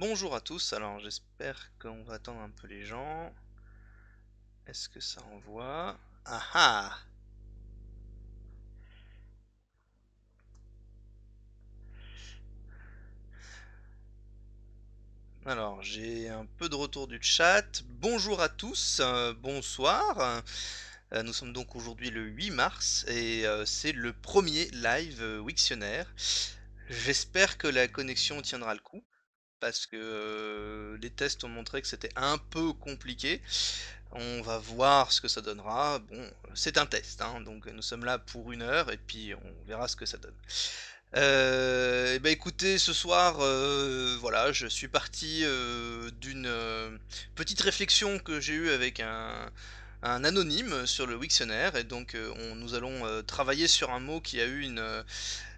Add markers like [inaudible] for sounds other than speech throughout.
Bonjour à tous, alors j'espère qu'on va attendre un peu les gens. Est-ce que ça envoie? Ah ah Alors, j'ai un peu de retour du chat. Bonjour à tous, euh, bonsoir. Euh, nous sommes donc aujourd'hui le 8 mars et euh, c'est le premier live Wiktionnaire. J'espère que la connexion tiendra le coup parce que les tests ont montré que c'était un peu compliqué. On va voir ce que ça donnera. Bon, c'est un test, hein, donc nous sommes là pour une heure et puis on verra ce que ça donne. Euh, et ben écoutez, ce soir, voilà, je suis parti d'une petite réflexion que j'ai eue avec un, anonyme sur le Wiktionnaire, et donc nous allons travailler sur un mot qui a eu une,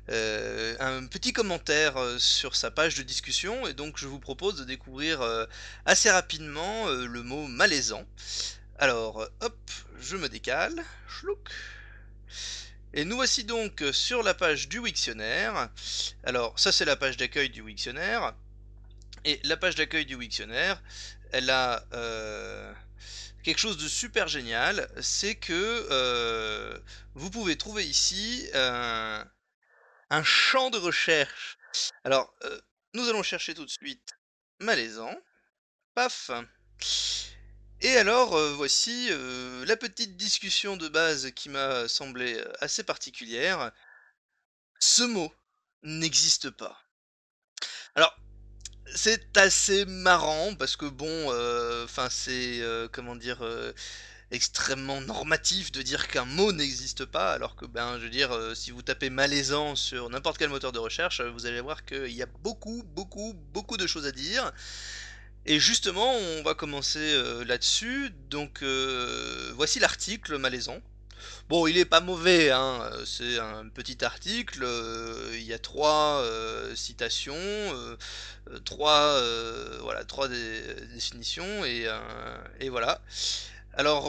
un petit commentaire sur sa page de discussion, et donc je vous propose de découvrir assez rapidement le mot malaisant. Alors, hop, je me décale, chlouk. Et nous voici donc sur la page du Wiktionnaire. Alors, ça c'est la page d'accueil du Wiktionnaire. Et la page d'accueil du Wiktionnaire, elle a euh, quelque chose de super génial, c'est que euh, vous pouvez trouver ici un champ de recherche. Alors, euh, nous allons chercher tout de suite malaisant. Paf et alors, euh, voici euh, la petite discussion de base qui m'a semblé assez particulière. Ce mot n'existe pas. Alors, c'est assez marrant parce que bon, enfin c'est comment dire extrêmement normatif de dire qu'un mot n'existe pas, alors que ben je veux dire si vous tapez malaisant sur n'importe quel moteur de recherche, vous allez voir qu'il y a beaucoup, beaucoup, beaucoup de choses à dire. Et justement, on va commencer euh, là-dessus. Donc, euh, voici l'article malaisant. Bon, il est pas mauvais, hein. c'est un petit article. Euh, il y a trois citations, trois, voilà, trois définitions et voilà. Alors,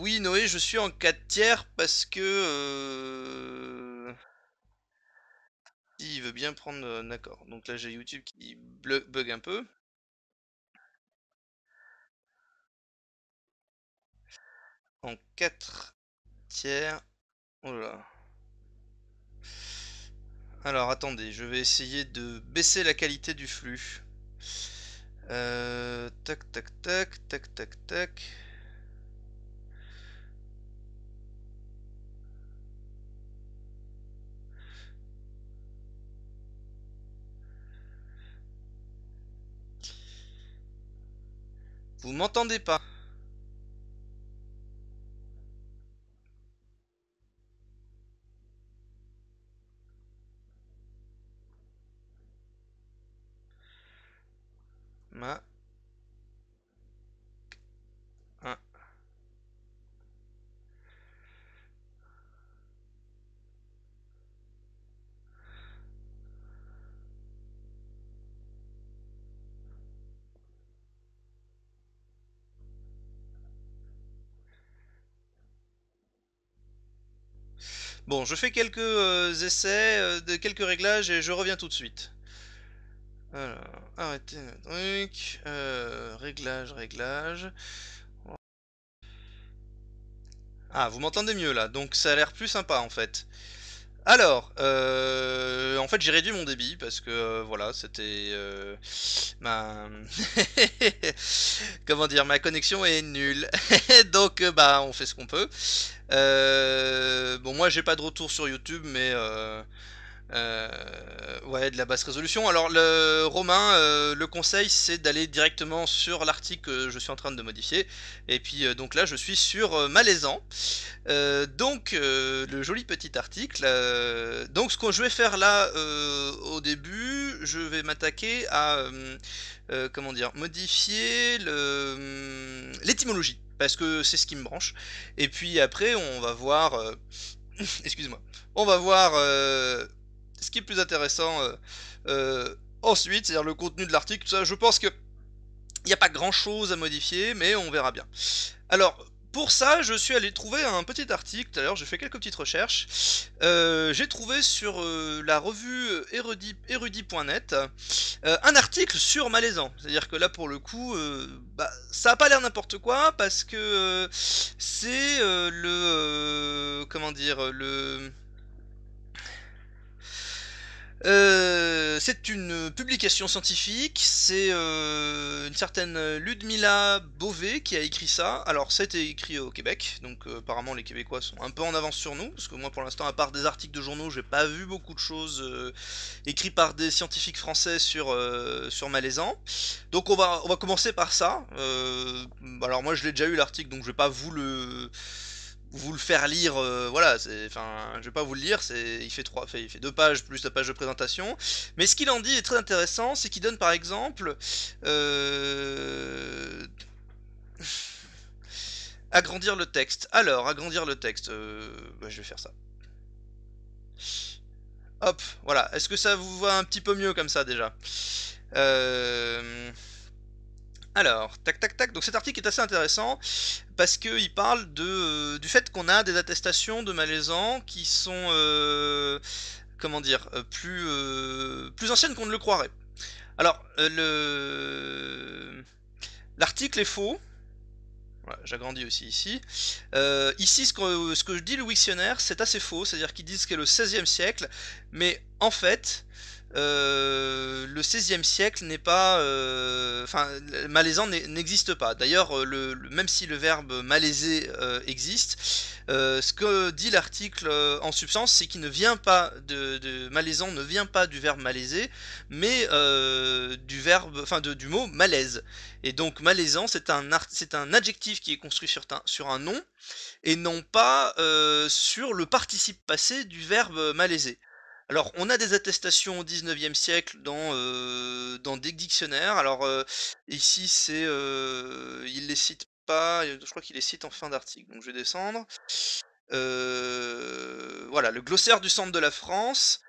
oui, Noé, je suis en 4 tiers parce que. il veut bien prendre. D'accord. Donc là, j'ai YouTube qui bug un peu. en 4 tiers. Oh là. Alors attendez, je vais essayer de baisser la qualité du flux. Euh, tac tac tac tac tac tac. Vous m'entendez pas Bon, je fais quelques euh, essais, euh, quelques réglages et je reviens tout de suite. Alors, arrêtez le truc. Euh, réglage, réglage. Ah, vous m'entendez mieux là, donc ça a l'air plus sympa en fait. Alors, euh, en fait j'ai réduit mon débit parce que euh, voilà, c'était euh, ma [laughs] comment dire, ma connexion est nulle. [laughs] Donc bah on fait ce qu'on peut. bon moi j'ai pas de retour sur YouTube mais euh, ouais, de la basse résolution. Alors, le Romain, euh, le conseil, c'est d'aller directement sur l'article que je suis en train de modifier. Et puis, euh, donc là, je suis sur Malaisant. donc, le joli petit article. donc, ce que je vais faire là, au début, je vais m'attaquer à, comment dire, modifier l'étymologie. Parce que c'est ce qui me branche. Et puis après, on va voir... [laughs] Excuse-moi. On va voir ce qui est plus intéressant euh, euh, ensuite, c'est-à-dire le contenu de l'article, ça, je pense que il n'y a pas grand chose à modifier, mais on verra bien. Alors, pour ça, je suis allé trouver un petit article, d'ailleurs j'ai fait quelques petites recherches. Euh, j'ai trouvé sur la revue erudit.net euh, un article sur Malaisan. C'est-à-dire que là pour le coup, bah, ça a pas l'air n'importe quoi parce que c'est le... comment dire Le euh, c'est une publication scientifique, c'est euh, une certaine Ludmila Beauvais qui a écrit ça. Alors c'était écrit au Québec, donc euh, apparemment les Québécois sont un peu en avance sur nous, parce que moi pour l'instant à part des articles de journaux, j'ai pas vu beaucoup de choses écrites par des scientifiques français sur, sur Malaisan. Donc on va, on va commencer par ça. alors moi je l'ai déjà eu l'article, donc je vais pas vous le vous le faire lire, euh, voilà, enfin, je vais pas vous le lire, il fait trois, il fait deux pages plus la page de présentation. Mais ce qu'il en dit est très intéressant, c'est qu'il donne par exemple, euh, agrandir le texte. Alors, agrandir le texte, euh, bah, je vais faire ça. Hop, voilà. Est-ce que ça vous voit un petit peu mieux comme ça déjà? Alors, tac tac tac, donc cet article est assez intéressant parce qu'il parle euh, du fait qu'on a des attestations de malaisants qui sont, euh, comment dire, euh, plus, plus anciennes qu'on ne le croirait. Alors, le l'article est faux, j'agrandis aussi ici. ici, ce que, ce que je dis le Wiktionnaire, c'est assez faux, c'est-à-dire qu'ils disent que le 16e siècle, mais en fait, euh, le XVIe siècle n'est pas, euh, enfin, malaisant n'existe pas. D'ailleurs, euh, même si le verbe malaiser existe, ce que dit l'article en substance, c'est qu'il ne vient pas de, malaisant ne vient pas du verbe malaiser, mais du verbe, enfin, du mot malaise. Et donc malaisant, c'est un, adjectif qui est construit sur sur un nom et non pas sur le participe passé du verbe malaiser. Alors, on a des attestations au 19e siècle dans, euh, dans des dictionnaires. Alors, euh, ici, c'est. Euh, il les cite pas, je crois qu'il les cite en fin d'article, donc je vais descendre. voilà, le glossaire du centre de la France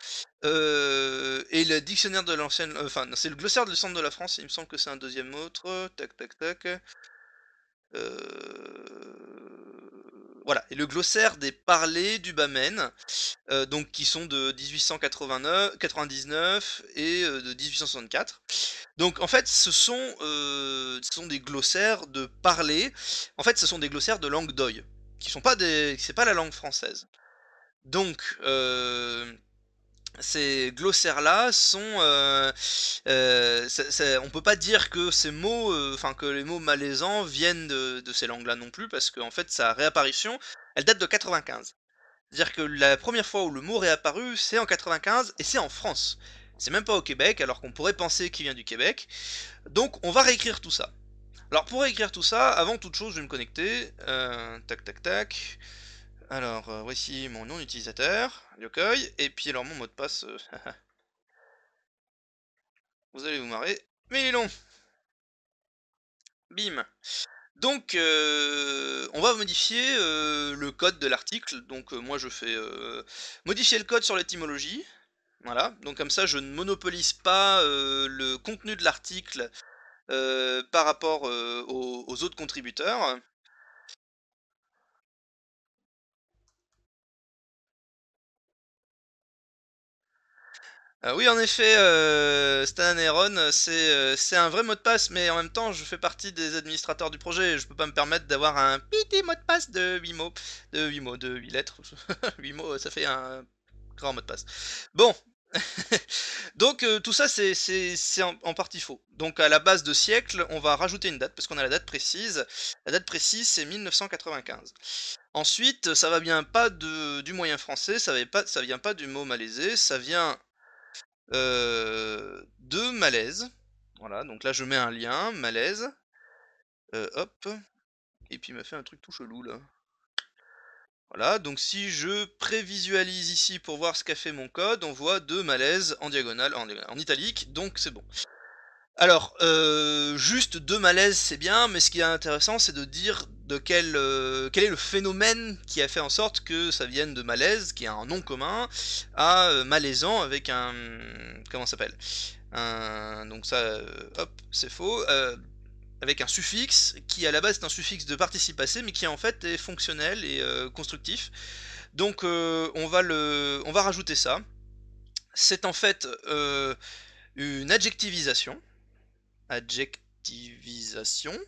et le dictionnaire de l'ancienne. Enfin, c'est le glossaire du centre de la France, il me semble que c'est un deuxième autre. Tac, tac, tac. Voilà, et le glossaire des parlers du Bamen, euh, donc qui sont de 1899 et euh, de 1864. Donc en fait, ce sont, euh, ce sont des glossaires de parler. En fait, ce sont des glossaires de langue d'oï, qui sont pas des, c'est pas la langue française. Donc ces glossaires-là sont, euh, euh, on peut pas dire que ces mots, euh, enfin que les mots malaisants viennent de, ces langues-là non plus, parce qu'en fait sa réapparition, elle date de 95. C'est-à-dire que la première fois où le mot réapparu, c'est en 95 et c'est en France. C'est même pas au Québec, alors qu'on pourrait penser qu'il vient du Québec. Donc on va réécrire tout ça. Alors pour réécrire tout ça, avant toute chose, je vais me connecter. tac tac tac. Alors, euh, voici mon nom d'utilisateur, Yokoi, et puis alors mon mot de passe... Euh, [laughs] vous allez vous marrer, mais il est long Bim donc, euh, on va modifier le code de l'article. Donc, moi, je fais modifier le code sur l'étymologie. Voilà. Donc, comme ça, je ne monopolise pas le contenu de l'article par rapport aux, autres contributeurs. Euh, oui, en effet, euh, Stan Aaron, euh, c'est un vrai mot de passe, mais en même temps, je fais partie des administrateurs du projet. Je peux pas me permettre d'avoir un petit mot de passe de 8 mots. De 8 mots, de 8 lettres. [laughs] 8 mots, ça fait un grand mot de passe. Bon. [laughs] Donc tout ça c'est en, partie faux. Donc à la base de siècle, on va rajouter une date parce qu'on a la date précise. La date précise c'est 1995. Ensuite, ça va bien pas de, du moyen français, ça, va ça vient pas du mot malaisé, ça vient de malaise. Voilà, donc là je mets un lien, malaise. Euh, hop. Et puis il m'a fait un truc tout chelou là. Voilà, donc si je prévisualise ici pour voir ce qu'a fait mon code, on voit deux malaises en diagonale, en, italique, donc c'est bon. Alors, euh, juste deux malaises c'est bien, mais ce qui est intéressant c'est de dire de quel, euh, quel est le phénomène qui a fait en sorte que ça vienne de malaise, qui a un nom commun, à euh, malaisant avec un... comment s'appelle? Donc ça, euh, hop, c'est faux. avec un suffixe qui à la base est un suffixe de participe passé mais qui en fait est fonctionnel et constructif. Donc on, va le, on va rajouter ça. C'est en fait une adjectivisation. Adjectivisation.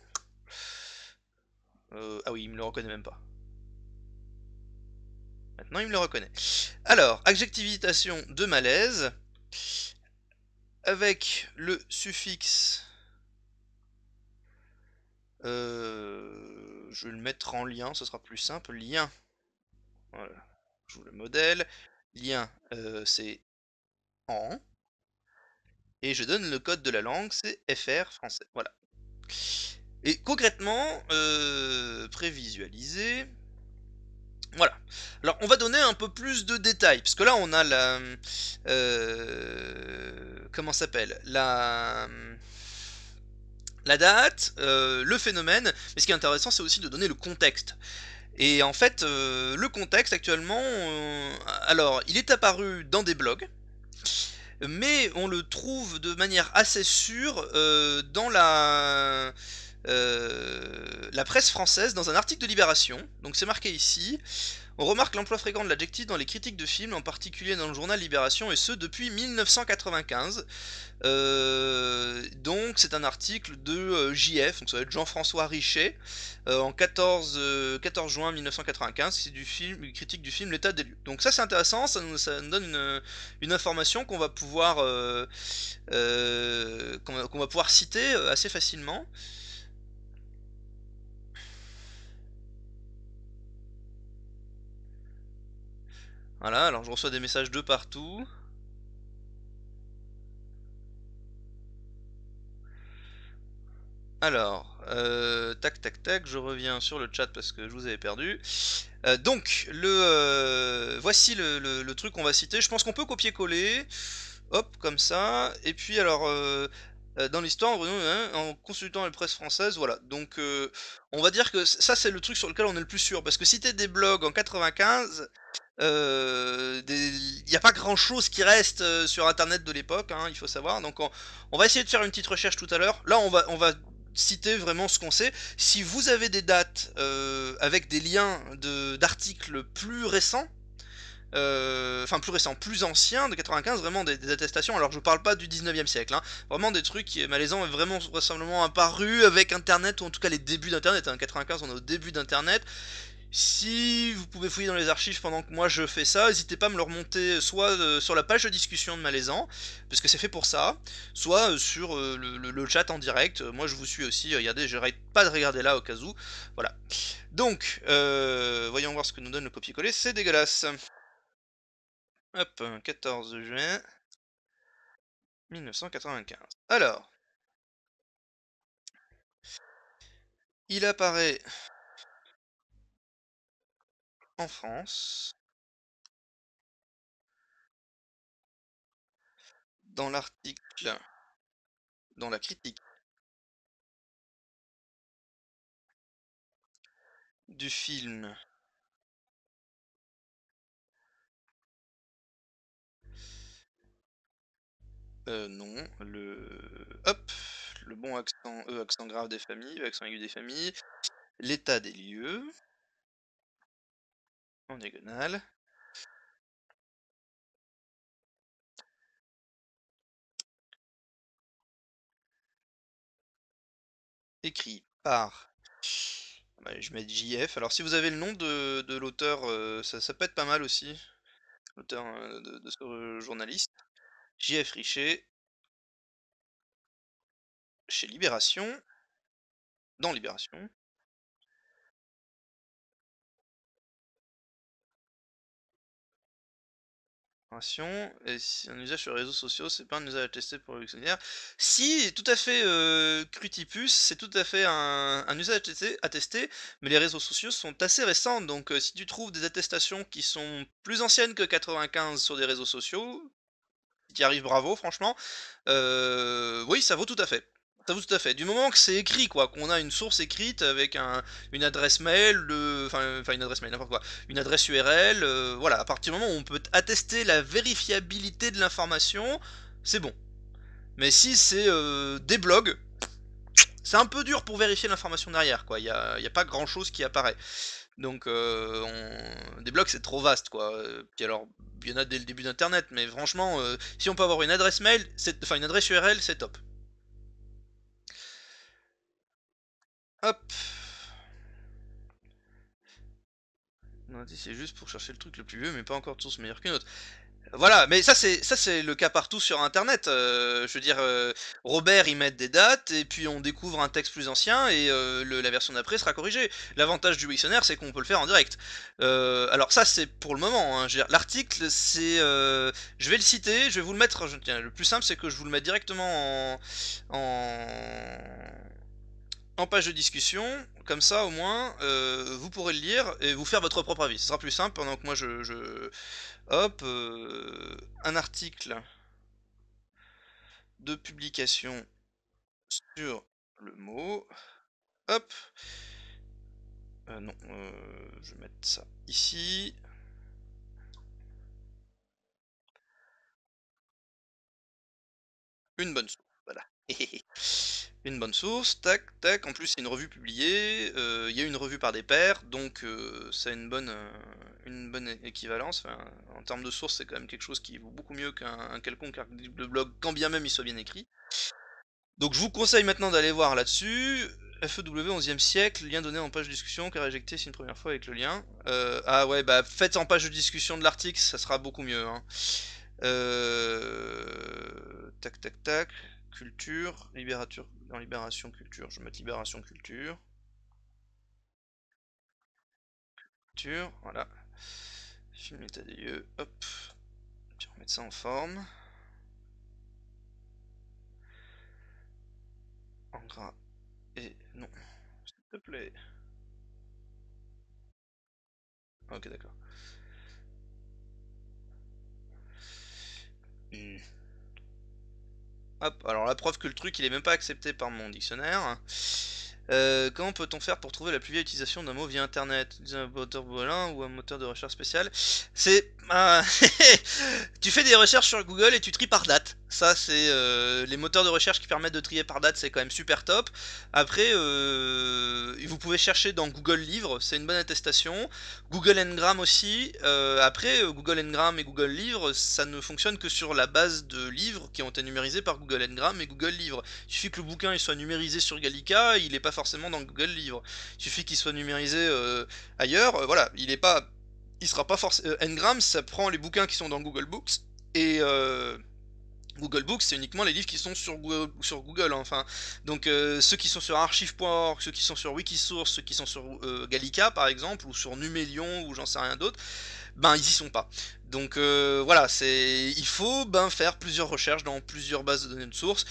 Ah oui, il me le reconnaît même pas. Maintenant, il me le reconnaît. Alors, adjectivisation de malaise avec le suffixe. Euh, je vais le mettre en lien, ce sera plus simple. Lien. Voilà. Je joue le modèle. Lien, euh, c'est en. Et je donne le code de la langue, c'est FR français. Voilà. Et concrètement, euh, prévisualiser. Voilà. Alors on va donner un peu plus de détails, parce que là on a la... Euh, comment s'appelle? La... La date, euh, le phénomène, mais ce qui est intéressant c'est aussi de donner le contexte. Et en fait, euh, le contexte actuellement, alors il est apparu dans des blogs, mais on le trouve de manière assez sûre dans la euh, la presse française dans un article de Libération, donc c'est marqué ici, on remarque l'emploi fréquent de l'adjectif dans les critiques de films, en particulier dans le journal Libération, et ce depuis 1995. Euh, donc c'est un article de euh, JF, donc ça va être Jean-François Richet, en 14, 14 juin 1995, c'est du film, une critique du film L'état des lieux. Donc ça c'est intéressant, ça nous, donne une, information qu'on va va pouvoir citer assez facilement. Voilà, alors je reçois des messages de partout. Alors, euh, tac tac tac, je reviens sur le chat parce que je vous avais perdu. Euh, donc, euh, voici le, truc qu'on va citer. Je pense qu'on peut copier-coller. Hop, comme ça. Et puis alors, dans l'histoire, hein, en consultant la presse française, voilà. Donc, on va dire que ça, c'est le truc sur lequel on est le plus sûr. Parce que citer des blogs en 95, il n'y a pas grand chose qui reste sur internet de l'époque, hein, il faut savoir. Donc on, va essayer de faire une petite recherche tout à l'heure. Là on va, citer vraiment ce qu'on sait. Si vous avez des dates avec des liens d'articles plus récents, enfin plus récents, plus anciens, de 95, vraiment des, attestations, alors je parle pas du 19e siècle, hein, vraiment des trucs qui, malaisants, vraiment vraisemblablement apparus avec internet, ou en tout cas les débuts d'internet, hein, 95 on est au début d'internet, si vous pouvez fouiller dans les archives pendant que moi je fais ça, n'hésitez pas à me le remonter soit euh, sur la page de discussion de Malaisant, parce que c'est fait pour ça, soit euh, sur euh, le, chat en direct. Moi je vous suis aussi, regardez, je n'arrête pas de regarder là au cas où. Voilà. Donc, voyons voir ce que nous donne le copier-coller, c'est dégueulasse. Hop, 14 juin 1995. Alors, il apparaît en France, dans l'article, dans la critique. Du film. Euh, non, le... Hop, le bon accent, E, accent grave des familles, accent aigu des familles, l'état des lieux, en diagonale. Écrit par... je vais mettre JF. Alors si vous avez le nom de, l'auteur, euh, ça, peut être pas mal aussi. L'auteur euh, de, ce journaliste. JF Richet. Chez Libération. Dans Libération. Et si un usage sur les réseaux sociaux, c'est pas un usage attesté pour le. Si, tout à fait, euh, Crutipus, c'est tout à fait un, usage attesté, mais les réseaux sociaux sont assez récents, donc euh, si tu trouves des attestations qui sont plus anciennes que 95 sur des réseaux sociaux, qui arrive bravo, franchement, euh, oui, ça vaut tout à fait. Tout à fait. Du moment que c'est écrit, quoi, qu'on a une source écrite avec un, une adresse mail, enfin, une adresse mail, n'importe quoi, une adresse URL, euh, voilà, à partir du moment où on peut attester la vérifiabilité de l'information, c'est bon. Mais si c'est euh, des blogs, c'est un peu dur pour vérifier l'information derrière, quoi. Il y a, pas grand chose qui apparaît. Donc, euh, des blogs, c'est trop vaste, quoi. Puis alors, il y en a dès le début d'Internet, mais franchement, euh, si on peut avoir une adresse mail, enfin une adresse URL, c'est top. Hop. C'est juste pour chercher le truc le plus vieux, mais pas encore tous meilleurs qu'une autre. Voilà, mais ça c'est ça c'est le cas partout sur internet. Euh, je veux dire, euh, Robert il met des dates et puis on découvre un texte plus ancien et euh, la version d'après sera corrigée. L'avantage du Wiktionnaire c'est qu'on peut le faire en direct. alors ça c'est pour le moment. Hein, l'article c'est, je vais le citer, je vais vous le mettre. Le plus simple c'est que je vous le mette directement en, en en page de discussion, comme ça au moins vous pourrez le lire et vous faire votre propre avis. Ce sera plus simple pendant que moi je, je, Hop, euh, un article de publication sur le mot. Hop. Euh, non, euh, je vais mettre ça ici. Une bonne source. [laughs] une bonne source, tac, tac, en plus c'est une revue publiée, euh, il y a une revue par des pairs, donc euh, ça a une bonne, euh, une bonne équivalence, en termes de source c'est quand même quelque chose qui vaut beaucoup mieux qu'un quelconque article de blog, quand bien même il soit bien écrit. Donc je vous conseille maintenant d'aller voir là-dessus, FEW 11e siècle, lien donné en page de discussion, car éjecté c'est une première fois avec le lien. ah ouais, bah faites en page de discussion de l'article, ça sera beaucoup mieux. Hein. Tac tac tac, culture, libérature dans Libération Culture. Je vais mettre Libération Culture. Culture, voilà. Film état des lieux, hop. Je vais remettre ça en forme. En gras. Et non, s'il te plaît. Ok, d'accord. Hmm. Hop, alors la preuve que le truc il est même pas accepté par mon dictionnaire. Euh, comment peut-on faire pour trouver la plus vieille utilisation d'un mot via internet? Un moteur bolin ou un moteur de recherche spécial C'est... Ah, [laughs] tu fais des recherches sur Google et tu tries par date. Ça, c'est euh, les moteurs de recherche qui permettent de trier par date, c'est quand même super top. Après, euh, vous pouvez chercher dans Google Livres, c'est une bonne attestation. Google Ngram aussi. après, Google Ngram et Google Livres, ça ne fonctionne que sur la base de livres qui ont été numérisés par Google Ngram et Google Livres. Il suffit que le bouquin il soit numérisé sur Gallica, il n'est pas forcément dans Google Livres. Il suffit qu'il soit numérisé euh, ailleurs, euh, voilà, il est pas, il sera pas forcément. Euh, ça prend les bouquins qui sont dans Google Books et Google Books, c'est uniquement les livres qui sont sur Google, sur Google hein, enfin. Donc ceux qui sont sur archive.org, ceux qui sont sur Wikisource, ceux qui sont sur Gallica par exemple, ou sur Numélion, ou j'en sais rien d'autre, ben ils y sont pas. Donc voilà, c'est il faut ben faire plusieurs recherches dans plusieurs bases de données de source.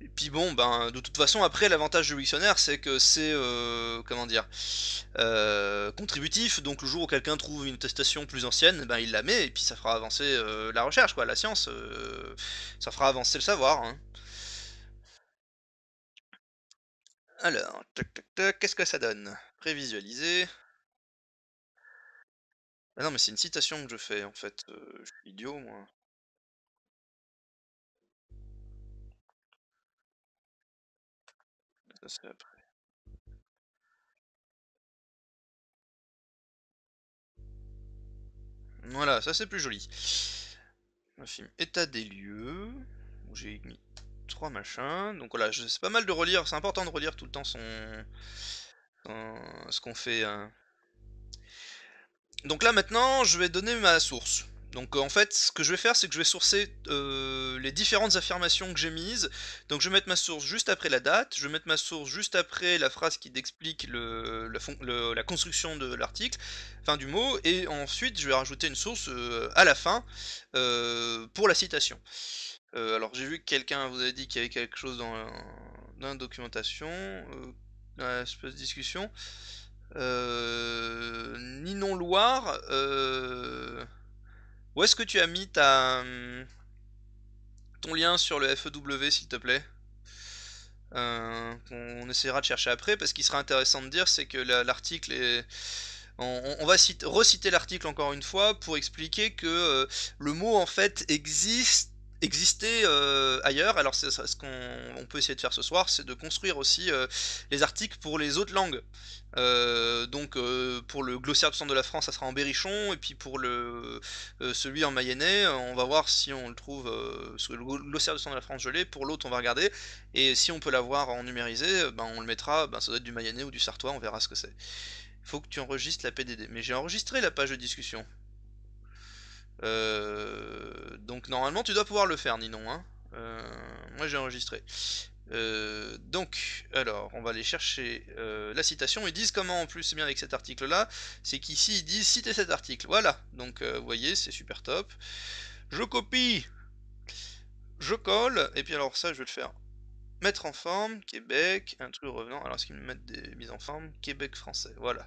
Et puis bon, ben de toute façon, après l'avantage du Wiktionnaire, c'est que c'est euh, comment dire euh, contributif. Donc le jour où quelqu'un trouve une attestation plus ancienne, ben il la met et puis ça fera avancer euh, la recherche, quoi, la science. ça fera avancer le savoir. Hein. Alors, tac tac tac, qu'est-ce que ça donne? Prévisualiser. Ah non, mais c'est une citation que je fais en fait. je suis idiot moi. Voilà, ça c'est plus joli. Un film état des lieux, où j'ai mis trois machins. Donc voilà, c'est pas mal de relire, c'est important de relire tout le temps son, ce qu'on fait. Hein. Donc là maintenant, je vais donner ma source. Donc en fait, ce que je vais faire, c'est que je vais sourcer euh, les différentes affirmations que j'ai mises. Donc je vais mettre ma source juste après la date, je vais mettre ma source juste après la phrase qui explique la construction de l'article, fin du mot, et ensuite je vais rajouter une source euh, à la fin euh, pour la citation. alors j'ai vu que quelqu'un vous a dit qu'il y avait quelque chose dans, la documentation, dans la discussion. Ninon Loire... Où est-ce que tu as mis hum, ton lien sur le FEW, s'il te plaît? Euh, On essaiera de chercher après, parce qu'il sera intéressant de dire, c'est que l'article est... On, va reciter l'article encore une fois pour expliquer que euh, le mot en fait existe exister euh, ailleurs. Alors c'est ce qu'on peut essayer de faire ce soir, c'est de construire aussi euh, les articles pour les autres langues. Euh, donc pour le glossaire du centre de la France, ça sera en berrichon, et puis pour le celui en mayennais, on va voir si on le trouve le glossaire du centre de la France, je l'ai. Pour l'autre, on va regarder, et si on peut l'avoir en numérisé, ben on le mettra. Ben, ça doit être du mayennais ou du sartois, on verra ce que c'est. Faut que tu enregistres la PDD. Mais j'ai enregistré la page de discussion. Euh, donc normalement tu dois pouvoir le faire Ninon. Hein. Euh, moi j'ai enregistré. Euh, donc, alors, on va aller chercher la citation. Ils disent comment en plus c'est bien avec cet article là, c'est qu'ici ils disent citer cet article. Voilà, donc vous voyez, c'est super top. Je copie, je colle, et puis alors ça je vais le faire. Mettre en forme, Québec, un truc revenant. Alors est-ce qu'ils me mettent des mises en forme? Québec français, voilà.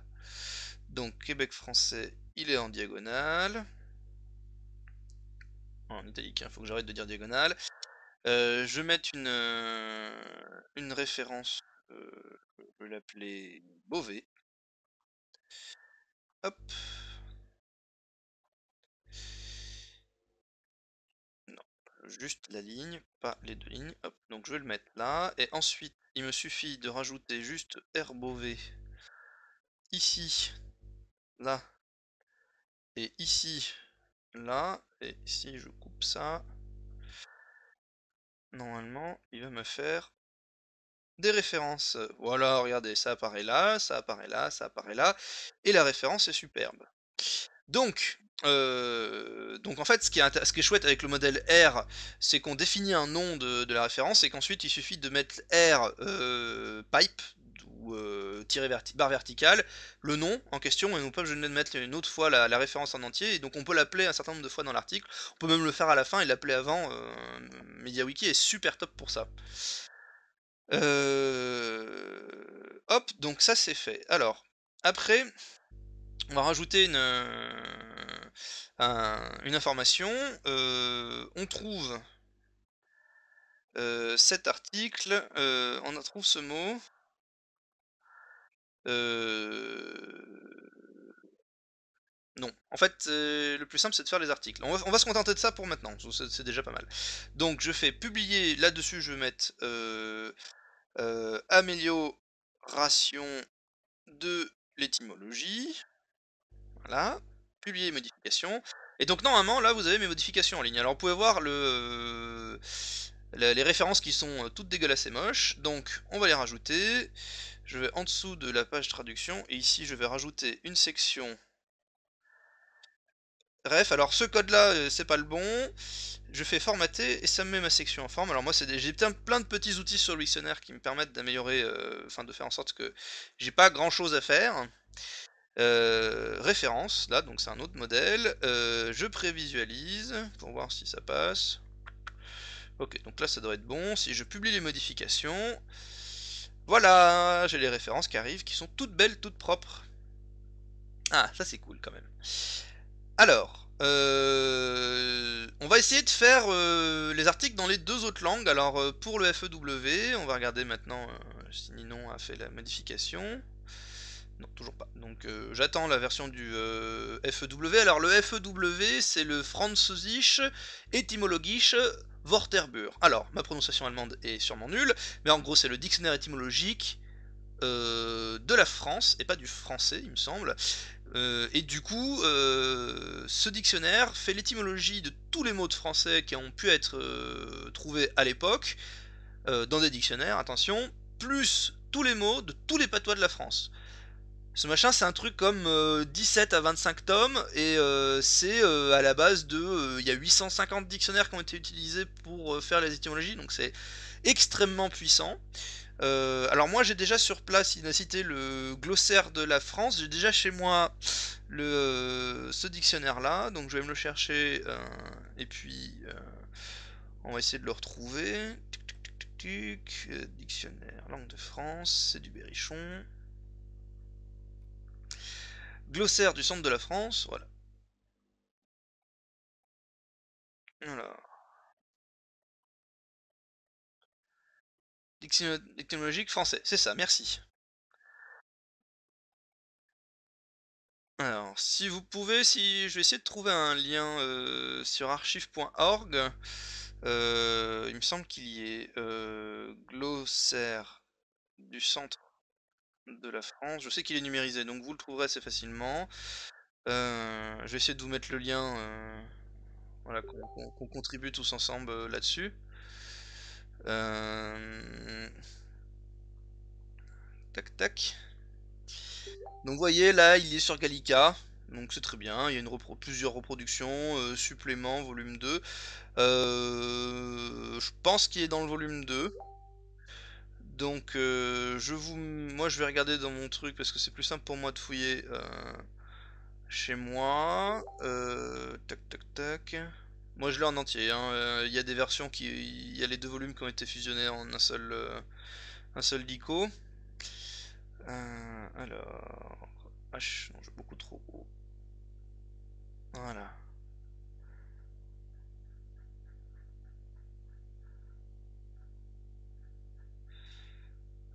Donc Québec français, il est en diagonale en italique, il hein, faut que j'arrête de dire diagonale. Euh, je vais mettre une, euh, une référence, euh, je vais l'appeler Beauvais. Hop. Non, juste la ligne, pas les deux lignes. Donc je vais le mettre là. Et ensuite, il me suffit de rajouter juste R Beauvais ici, là, et ici, là, et si je coupe ça, normalement, il va me faire des références. Voilà, regardez, ça apparaît là, ça apparaît là, ça apparaît là, et la référence est superbe. Donc, euh, donc en fait, ce qui, est, chouette avec le modèle R, c'est qu'on définit un nom de, la référence et qu'ensuite il suffit de mettre R euh, pipe, ou euh, barre verticale, le nom en question, et on peut je de mettre une autre fois la, référence en entier, et donc on peut l'appeler un certain nombre de fois dans l'article, on peut même le faire à la fin et l'appeler avant, euh, MediaWiki est super top pour ça. Euh, hop, donc ça c'est fait. Alors, après, on va rajouter une, une information, on trouve cet article, on trouve ce mot, non. En fait, le plus simple, c'est de faire les articles. On va, se contenter de ça pour maintenant, c'est déjà pas mal. Donc, je fais publier, là-dessus, je vais mettre amélioration de l'étymologie. Voilà. Publier modification. Et donc, normalement, là, vous avez mes modifications en ligne. Alors, vous pouvez voir le, les références qui sont toutes dégueulasses et moches. Donc, on va les rajouter je vais en dessous de la page traduction, et ici je vais rajouter une section Bref, alors ce code là, euh, c'est pas le bon. Je fais formater et ça me met ma section en forme. Alors moi, j'ai plein de petits outils sur le qui me permettent d'améliorer, euh, enfin de faire en sorte que j'ai pas grand chose à faire. Euh, référence, là, donc c'est un autre modèle. je prévisualise pour voir si ça passe. Ok, donc là ça devrait être bon. Si je publie les modifications, voilà, j'ai les références qui arrivent, qui sont toutes belles, toutes propres. Ah, ça c'est cool quand même. Alors, euh, on va essayer de faire euh, les articles dans les deux autres langues. Alors, euh, pour le FEW, on va regarder maintenant si Ninon a fait la modification. Non, toujours pas. Donc, j'attends la version du FEW. Alors, le FEW, c'est le Französisch Etymologisch Wörterbuch. Alors, ma prononciation allemande est sûrement nulle, mais en gros, c'est le dictionnaire étymologique euh, de la France, et pas du français, il me semble. Euh, et du coup, euh, ce dictionnaire fait l'étymologie de tous les mots de français qui ont pu être trouvés à l'époque, dans des dictionnaires, attention, plus tous les mots de tous les patois de la France. Ce machin, c'est un truc comme 17 euh, à 25 tomes, et euh, c'est euh, à la base de... Il y a 850 dictionnaires qui ont été utilisés pour faire les étymologies, donc c'est extrêmement puissant. alors moi j'ai déjà sur place, il a cité le glossaire de la France, j'ai déjà chez moi le, ce dictionnaire là, donc je vais me le chercher, et puis on va essayer de le retrouver. Dictionnaire, langue de France, c'est du berrichon. Glossaire du centre de la France, voilà. Alors. Dictionnaire technologique français, c'est ça, merci. Alors, si vous pouvez, si je vais essayer de trouver un lien euh, sur archive.org, Euh, il me semble qu'il y ait euh, glossaire du centre de la France. Je sais qu'il est numérisé, donc vous le trouverez assez facilement. Euh, je vais essayer de vous mettre le lien, voilà, qu'on contribue tous ensemble là-dessus. Tac tac. Donc vous voyez là, il est sur Gallica. Donc c'est très bien, il y a plusieurs reproductions, euh, supplément, volume 2. Euh, je pense qu'il est dans le volume 2. Donc euh, je vous, moi je vais regarder dans mon truc parce que c'est plus simple pour moi de fouiller chez moi. tac tac tac. Moi je l'ai en entier. Hein. Il y a des versions qui, il y a les deux volumes qui ont été fusionnés en un seul, un seul dico. alors, H, j'ai beaucoup trop. Voilà.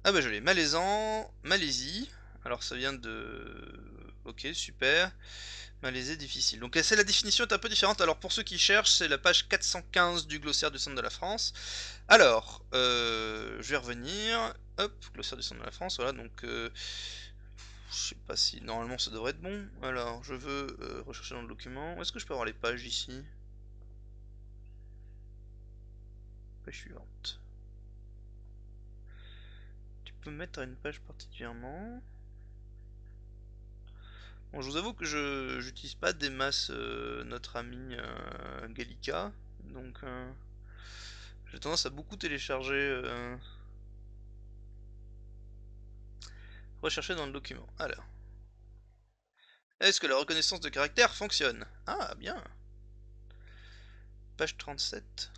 Ah bah je l'ai, malaisant, Malaisie. Alors ça vient de... Ok, super. Malaisé, difficile. Donc la définition est un peu différente. Alors pour ceux qui cherchent, c'est la page 415 du glossaire du centre de la France. Alors, euh, je vais revenir. Hop, glossaire du centre de la France. Voilà, donc... Euh, je sais pas si normalement ça devrait être bon. Alors, je veux euh, rechercher dans le document. Est-ce que je peux avoir les pages ici? Page suivante. Peux mettre une page particulièrement. Bon, je vous avoue que je j'utilise pas des masses euh, notre ami euh, Gallica, donc j'ai tendance à beaucoup télécharger. Rechercher dans le document. Alors. Est-ce que la reconnaissance de caractère fonctionne? Ah, bien. Page 37.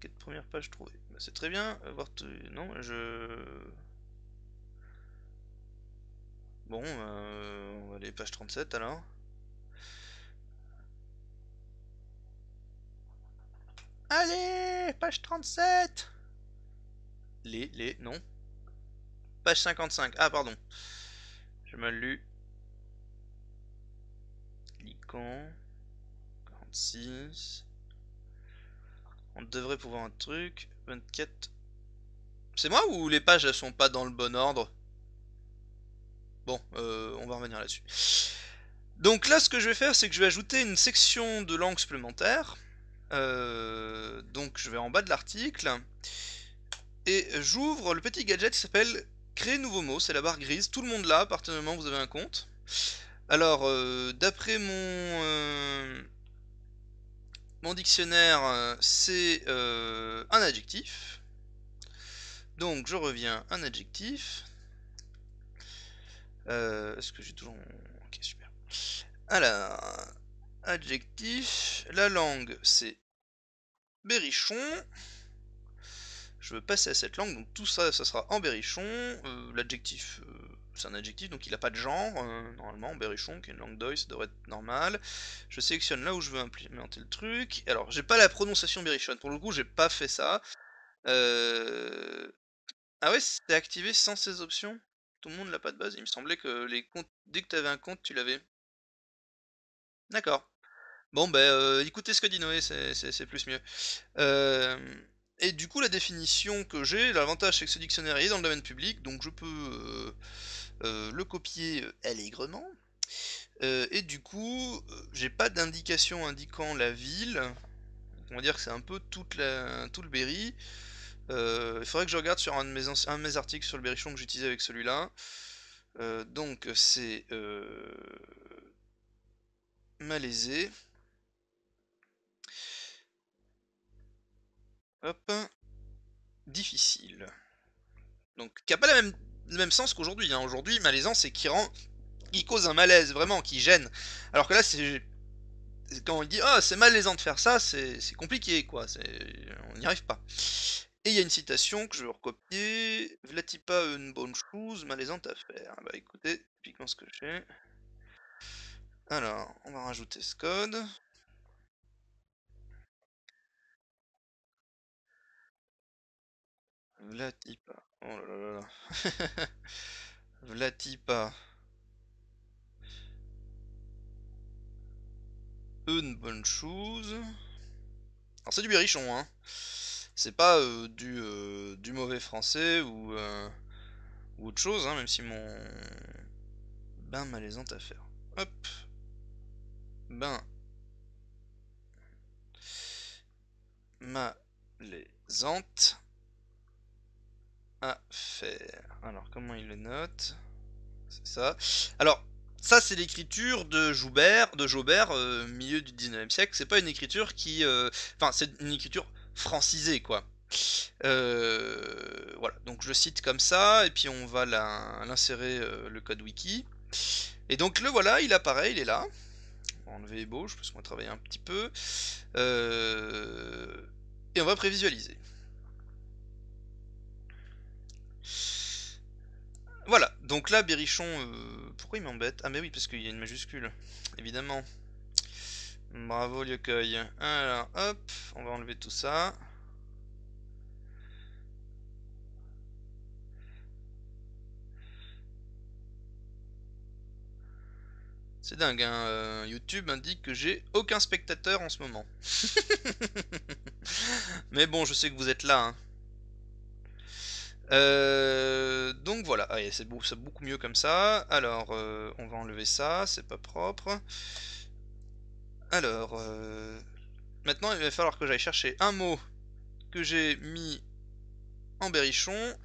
Quelle première page trouvée? Bah, C'est très bien. Voir non, je... Bon, euh, on va aller page 37 alors. Allez, page 37 les, les, non. Page 55. Ah, pardon. J'ai mal lu. Lican. 46. On devrait pouvoir un truc. 24. C'est moi ou les pages elles sont pas dans le bon ordre? Bon, euh, on va revenir là-dessus. Donc là, ce que je vais faire, c'est que je vais ajouter une section de langue supplémentaire. Euh, donc je vais en bas de l'article et j'ouvre le petit gadget qui s'appelle créer nouveau mot, c'est la barre grise, tout le monde l'a à partir du moment où vous avez un compte. Alors, euh, d'après mon, mon dictionnaire, euh, c'est un adjectif. Donc, je reviens, un adjectif. Est-ce que j'ai toujours... Ok, super. Alors, adjectif, la langue, c'est berrichon je veux passer à cette langue, donc tout ça, ça sera en berrichon, euh, l'adjectif, euh, c'est un adjectif, donc il n'a pas de genre, euh, normalement, berrichon, qui est une langue d'oeil, ça devrait être normal, je sélectionne là où je veux implémenter le truc, alors j'ai pas la prononciation berrichon, pour le coup j'ai pas fait ça, ah ouais, c'est activé sans ces options Tout le monde l'a pas de base, il me semblait que les comptes, dès que tu avais un compte, tu l'avais. D'accord. Bon, ben, écoutez ce que dit Noé, c'est plus mieux. Euh, et du coup, la définition que j'ai, l'avantage c'est que ce dictionnaire est dans le domaine public, donc je peux euh, euh, le copier euh, allègrement. et du coup, j'ai pas d'indication indiquant la ville. On va dire que c'est un peu tout le Berry. il faudrait que je regarde sur un de mes, un de mes articles sur le berrichon que j'utilisais avec celui-là. donc c'est malaisé. Hop. Difficile. Donc, qui a pas même, le même sens qu'aujourd'hui. Hein. Aujourd'hui, malaisant, c'est qui rend. qui cause un malaise, vraiment, qui gêne. Alors que là, c'est. Quand on dit, oh, c'est malaisant de faire ça, c'est compliqué, quoi. On n'y arrive pas. Et il y a une citation que je vais recopier. Vlati pas une bonne chose, malaisante à faire. Bah écoutez, typiquement ce que je fais. Alors, on va rajouter ce code. Vlatipa. Oh là là là. [laughs] Vlatipa. une bonne chose. Alors c'est du berrichon, hein. C'est pas euh, du, euh, du mauvais français ou, euh, ou autre chose, hein, même si mon... Ben malaisante à faire. Hop. Ben... Malaisante faire. Alors comment il le note? C'est ça. Alors ça, c'est l'écriture de Joubert, de Jaubert, euh, milieu du 19e siècle. C'est pas une écriture qui. euh, Enfin, c'est une écriture francisée, quoi. Euh, voilà, donc je cite comme ça, et puis on va l'in- l'insérer euh, le code wiki. Et donc le voilà, il apparaît, il est là. On va enlever ébauche, parce qu'on va travailler un petit peu. Et on va prévisualiser. Voilà, donc là, Berrichon, euh, pourquoi il m'embête? Ah mais oui, parce qu'il y a une majuscule, évidemment. Bravo Liocueil. Alors, hop, on va enlever tout ça. C'est dingue, hein, euh, YouTube indique que j'ai aucun spectateur en ce moment. [laughs] Mais bon, je sais que vous êtes là. hein. Euh, donc voilà, Ah, c'est beau- c'est beaucoup mieux comme ça. Alors, euh, on va enlever ça, c'est pas propre. Alors, euh, maintenant il va falloir que j'aille chercher un mot que j'ai mis en berrichon.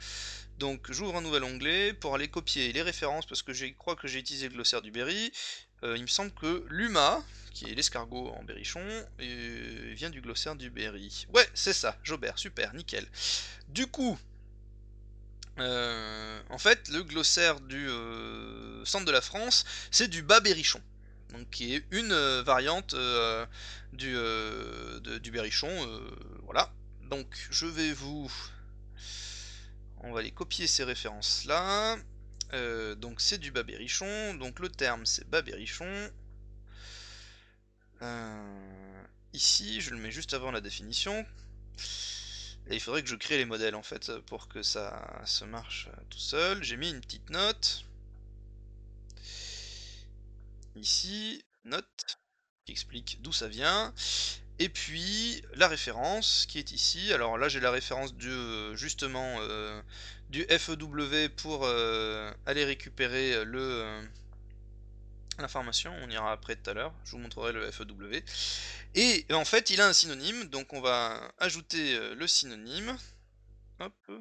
Donc j'ouvre un nouvel onglet pour aller copier les références parce que je crois que j'ai utilisé le glossaire du Berry. Il me semble que l'UMA, qui est l'escargot en berrichon, vient du glossaire du Berry. Ouais, c'est ça, Jobert, super, nickel. Du coup, euh, en fait, le glossaire du euh, centre de la France, c'est du bas berrichon. Donc, qui est une euh, variante du, de- du berrichon. voilà. Donc, je vais vous. On va aller copier ces références là. Donc, c'est du bas berrichon. Donc, le terme c'est bas berrichon. Ici, je le mets juste avant la définition. Et il faudrait que je crée les modèles en fait pour que ça se marche euh, tout seul. J'ai mis une petite note. Ici, note qui explique d'où ça vient. Et puis la référence qui est ici. Alors là j'ai la référence du euh, justement euh, du FEW pour aller récupérer le l'information. On ira après tout à l'heure. Je vous montrerai le FEW. Et en fait il a un synonyme. Donc on va ajouter euh, le synonyme. Hop.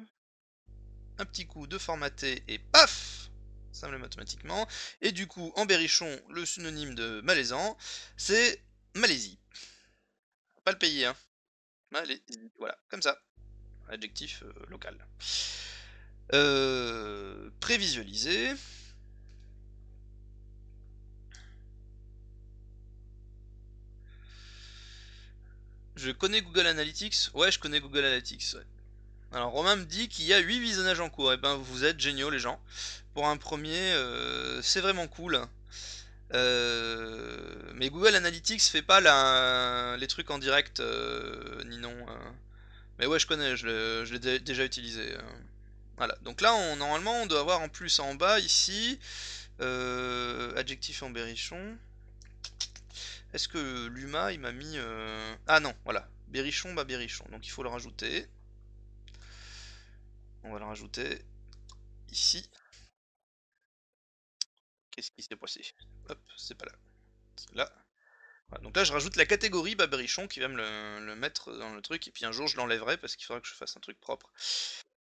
Un petit coup de formater et paf Ça me le automatiquement. Et du coup, en berrichon, le synonyme de malaisant, c'est Malaisie. Pas le payer, hein. Voilà, comme ça. Adjectif euh, local. Euh, prévisualiser. Je connais Google Analytics Ouais, je connais Google Analytics. Alors Romain me dit qu'il y a 8 visionnages en cours. Et ben vous êtes géniaux les gens. Pour un premier, euh, c'est vraiment cool. Euh, mais Google Analytics fait pas les trucs en direct, euh, ni non. Mais ouais, je connais, je l'ai déjà utilisé. Voilà. Donc là, on, normalement, on doit avoir en plus en bas ici, adjectif en berrichon. Est-ce que l'UMA, il m'a mis... euh, Ah non, voilà. Berrichon, bah berrichon. Donc il faut le rajouter. On va le rajouter ici. Qu'est-ce qui s'est passé? Hop, c'est pas là. C'est là. Donc là, je rajoute la catégorie Baberichon qui va me le, mettre dans le truc. Et puis un jour, je l'enlèverai parce qu'il faudra que je fasse un truc propre.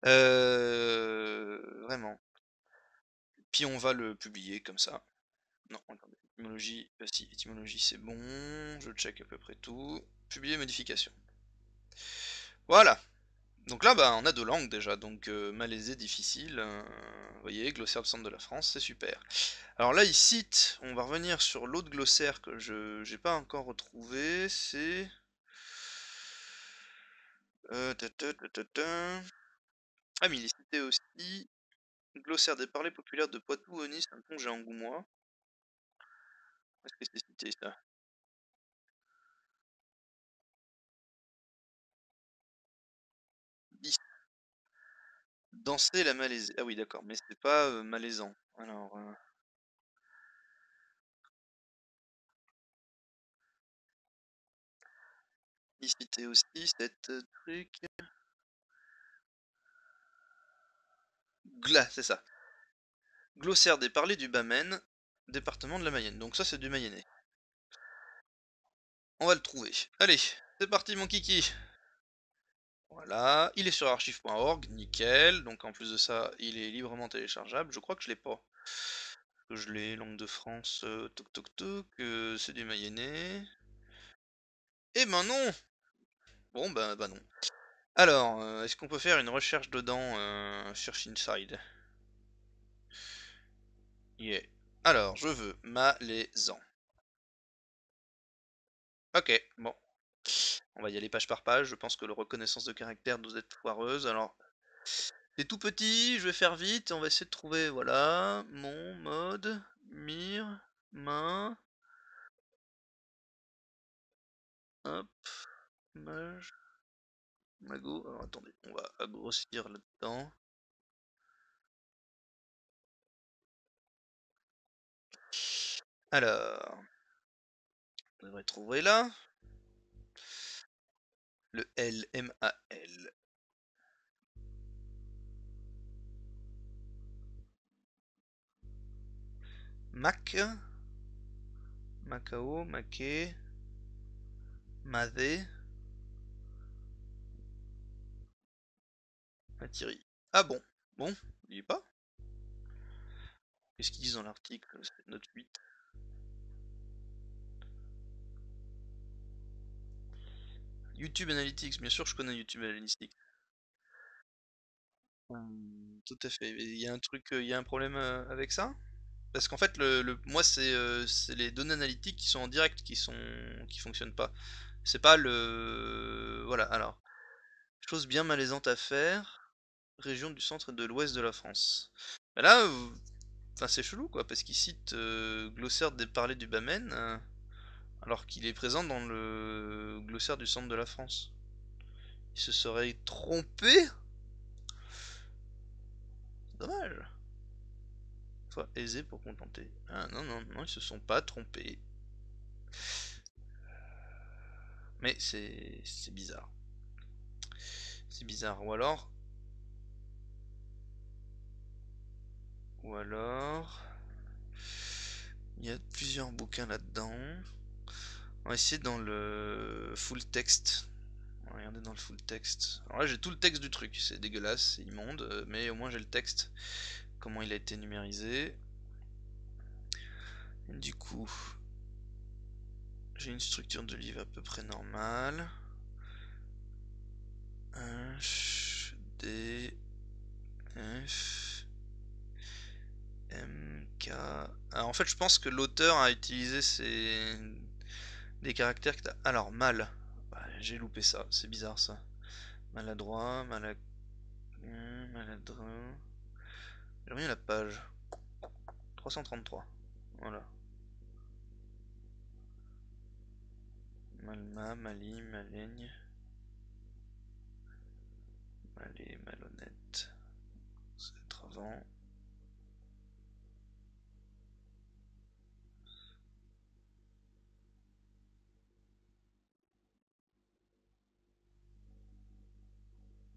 Euh, vraiment. Puis on va le publier comme ça. Non. Étymologie, euh, étymologie c'est bon. Je check à peu près tout. Publier, modification. Voilà. Donc là, bah, on a deux langues déjà, donc euh, malaisé, difficile. euh, vous voyez, glossaire du centre de la France, c'est super. Alors là, il cite, on va revenir sur l'autre glossaire que je j'ai pas encore retrouvé, c'est... Ah, mais il est cité aussi, glossaire des parlers populaires de Poitou, Onis, Saintonge et Angoumois. Est-ce que c'est cité ça? 10. Danser la malaisée. Ah oui, d'accord, mais c'est pas malaisant. Alors, euh, ethnicité aussi, cette truc. Gla, c'est ça. Glossaire des parlers du Bas-Maine, département de la Mayenne. Donc ça c'est du mayennais. On va le trouver. Allez, c'est parti mon kiki Voilà, il est sur archive.org, nickel. Donc en plus de ça, il est librement téléchargeable. Je crois que je l'ai pas. Que je l'ai, langue de France, euh, toc toc toc, euh, c'est du mayennais. Eh ben non Bon ben bah non. Alors, euh, est-ce qu'on peut faire une recherche dedans sur Inside Yeah. Alors, je veux malaisant. Ok, bon. On va y aller page par page. Je pense que la reconnaissance de caractère doit être foireuse. Alors, c'est tout petit, je vais faire vite. On va essayer de trouver, voilà, mon mode, mire, main. Hop, mage, mago. Alors attendez, on va grossir là-dedans. Alors, on devrait trouver là. Le L, M-A-L. Mac. Macao, Maquet. Mazé. Matiri. Ah bon Bon, est pas Qu'est-ce qu'ils disent dans l'article? Note 8. YouTube Analytics, bien sûr je connais YouTube Analytics. Hum, tout à fait. Il y a un truc, il y a un problème euh, avec ça? Parce qu'en fait, le, moi euh, c'est les données analytiques qui sont en direct qui sont qui fonctionnent pas. C'est pas le voilà. Alors, chose bien malaisante à faire. Région du centre et de l'ouest de la France. Bah là, c'est chelou quoi, parce qu'il cite euh, glossaire des parlers du Bamen alors qu'il est présent dans le glossaire du centre de la France. Il se serait trompé Dommage. Soit aisé pour contenter. Ah non, non, non, ils se sont pas trompés. Mais c'est bizarre. C'est bizarre. Ou alors... Ou alors... Il y a plusieurs bouquins là-dedans. On va essayer dans le full text. On va regarder dans le full text. Alors là j'ai tout le texte du truc, c'est dégueulasse, c'est immonde, euh, mais au moins j'ai le texte, comment il a été numérisé. du coup, j'ai une structure de livre à peu près normale. H, D, F, M, K. Alors en fait je pense que l'auteur a utilisé ces des caractères que t'as. Alors, mal. Bah, j'ai loupé ça, c'est bizarre ça. Maladroit, malad... Hmm, maladroit. J'ai remis la page. 333. Voilà. Malma, Mali, Malaigne. Malé, malhonnête. C'est avant.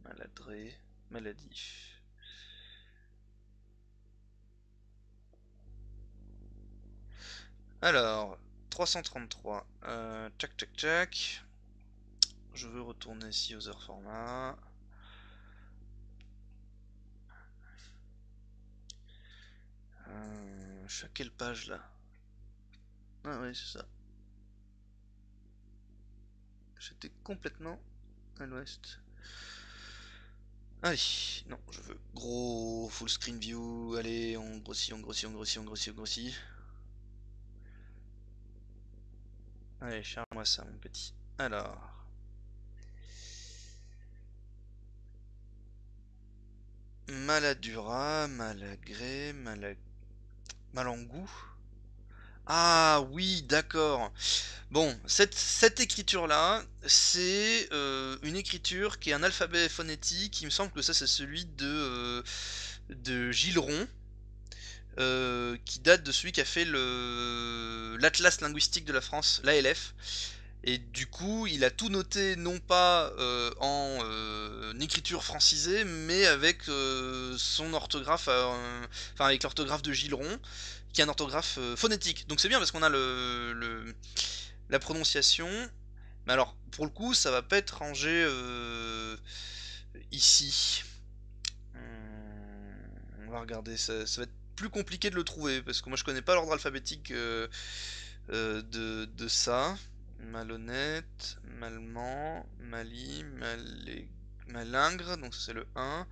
Maladré, maladif. Alors, 333. Euh, tchac tchac tchac. Je veux retourner ici aux heures format. Euh, je suis à quelle page là? Ah oui, c'est ça. J'étais complètement à l'ouest. Allez, non, je veux gros full screen view. Allez, on grossit, on grossit, on grossit, on grossit, on grossit. Allez, charme-moi ça, mon petit. Alors. Maladura, malagré, mal malangou. Ah oui, d'accord. Bon, cette, écriture-là, c'est euh, une écriture qui est un alphabet phonétique. Il me semble que ça, c'est celui de, euh, euh, qui date de celui qui a fait l'Atlas linguistique de la France, l'ALF. Et du coup, il a tout noté non pas euh, en écriture francisée, mais avec son orthographe, enfin avec l'orthographe de Gileron, qui est un orthographe phonétique. Donc c'est bien parce qu'on a le, la prononciation. Mais alors, pour le coup, ça va pas être rangé ici. on va regarder, ça, va être plus compliqué de le trouver, parce que moi je connais pas l'ordre alphabétique de, de ça malhonnête, malement, mali, malingre, donc c'est le 1.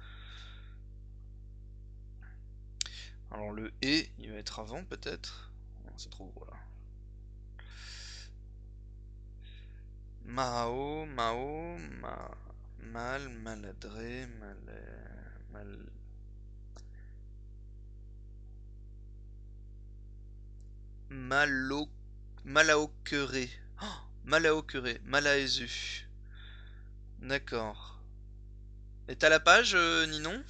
Alors le E, il va être avant peut-être. C'est trop gros là. Mao, Mao, ma, mal, maladré, mal, mal, malo, malaoqueré. Oh Malaocuré, Malaézu. D'accord. Et t'as la page, euh, Ninon?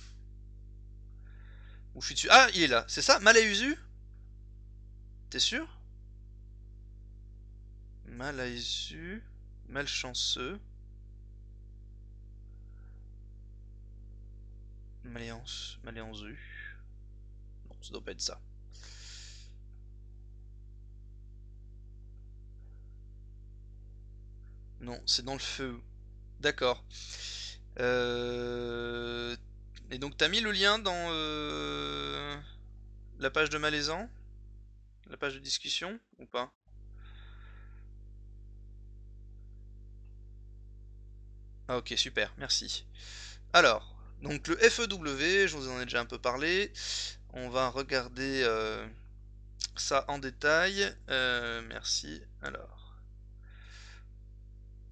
Où je suis dessus Ah, il est là. C'est ça? Malaézu T'es sûr? Malaézu. Malchanceux. Maléance. Maléanzu. Non, ça doit pas être ça. Non, c'est dans le feu. D'accord. Euh... Et donc t'as mis le lien dans euh... la page de Malaisan La page de discussion ou pas? Ah ok super, merci. Alors, donc le FEW, je vous en ai déjà un peu parlé. On va regarder euh, ça en détail. Euh, merci. Alors.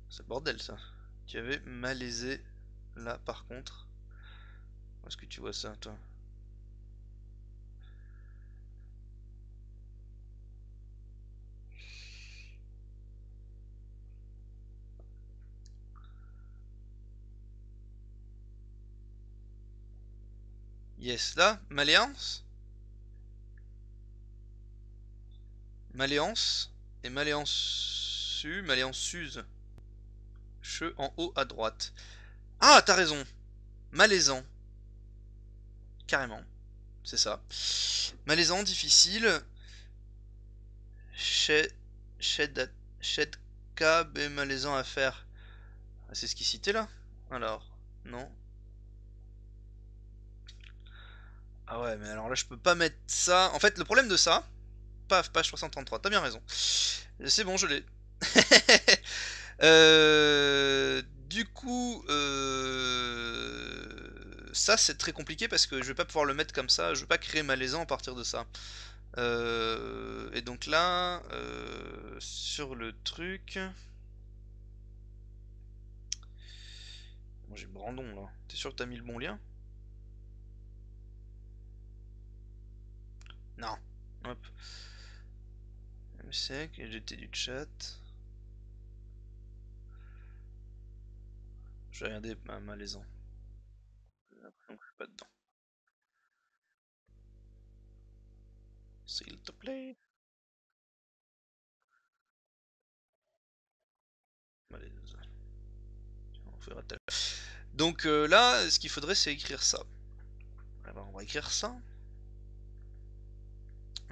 C'est bordel ça. Tu avais malaisé là par contre. Est-ce que tu vois ça toi? Yes, là, Maléance Maléance et Maléance Su, Maléance Suse en haut à droite. Ah, t'as raison. Malaisant. Carrément. C'est ça. Malaisant, difficile. Shed, cab et malaisant à faire. Ah, c'est ce qui citait là? Alors, non. Ah ouais, mais alors là, je peux pas mettre ça. En fait, le problème de ça... Paf, page 333, t'as bien raison. C'est bon, je l'ai. [laughs] Euh, du coup, euh, ça c'est très compliqué parce que je vais pas pouvoir le mettre comme ça, je vais pas créer malaisant à partir de ça. Euh, et donc là, sur le truc... Moi j'ai Brandon là. T'es sûr que t'as mis le bon lien? Non. Hop. MSEC, j'étais du chat. Je vais regarder ma malaisant. S'il te plaît. Donc euh, là, ce qu'il faudrait, c'est écrire ça. Alors, on va écrire ça.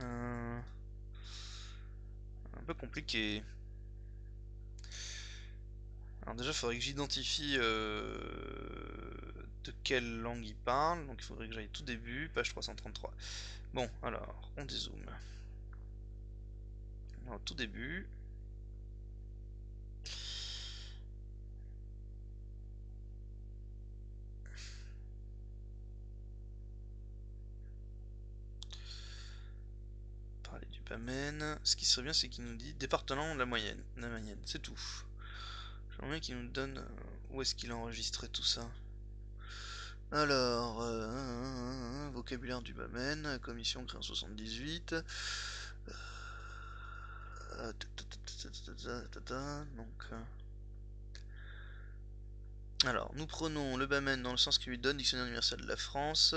Euh... Un peu compliqué. Alors déjà, il faudrait que j'identifie euh, de quelle langue il parle. Donc il faudrait que j'aille tout début, page 333. Bon, alors, on dézoome. Alors, tout début. Parler du Pamen. Ce qui serait bien, c'est qu'il nous dit département de la moyenne. La moyenne, c'est tout. J'aimerais qu'il nous donne euh, où est-ce qu'il a enregistré tout ça. Alors, euh, vocabulaire du Bamen, commission créée en 78. donc, alors, nous prenons le Bamen dans le sens qu'il lui donne, dictionnaire universel de la France.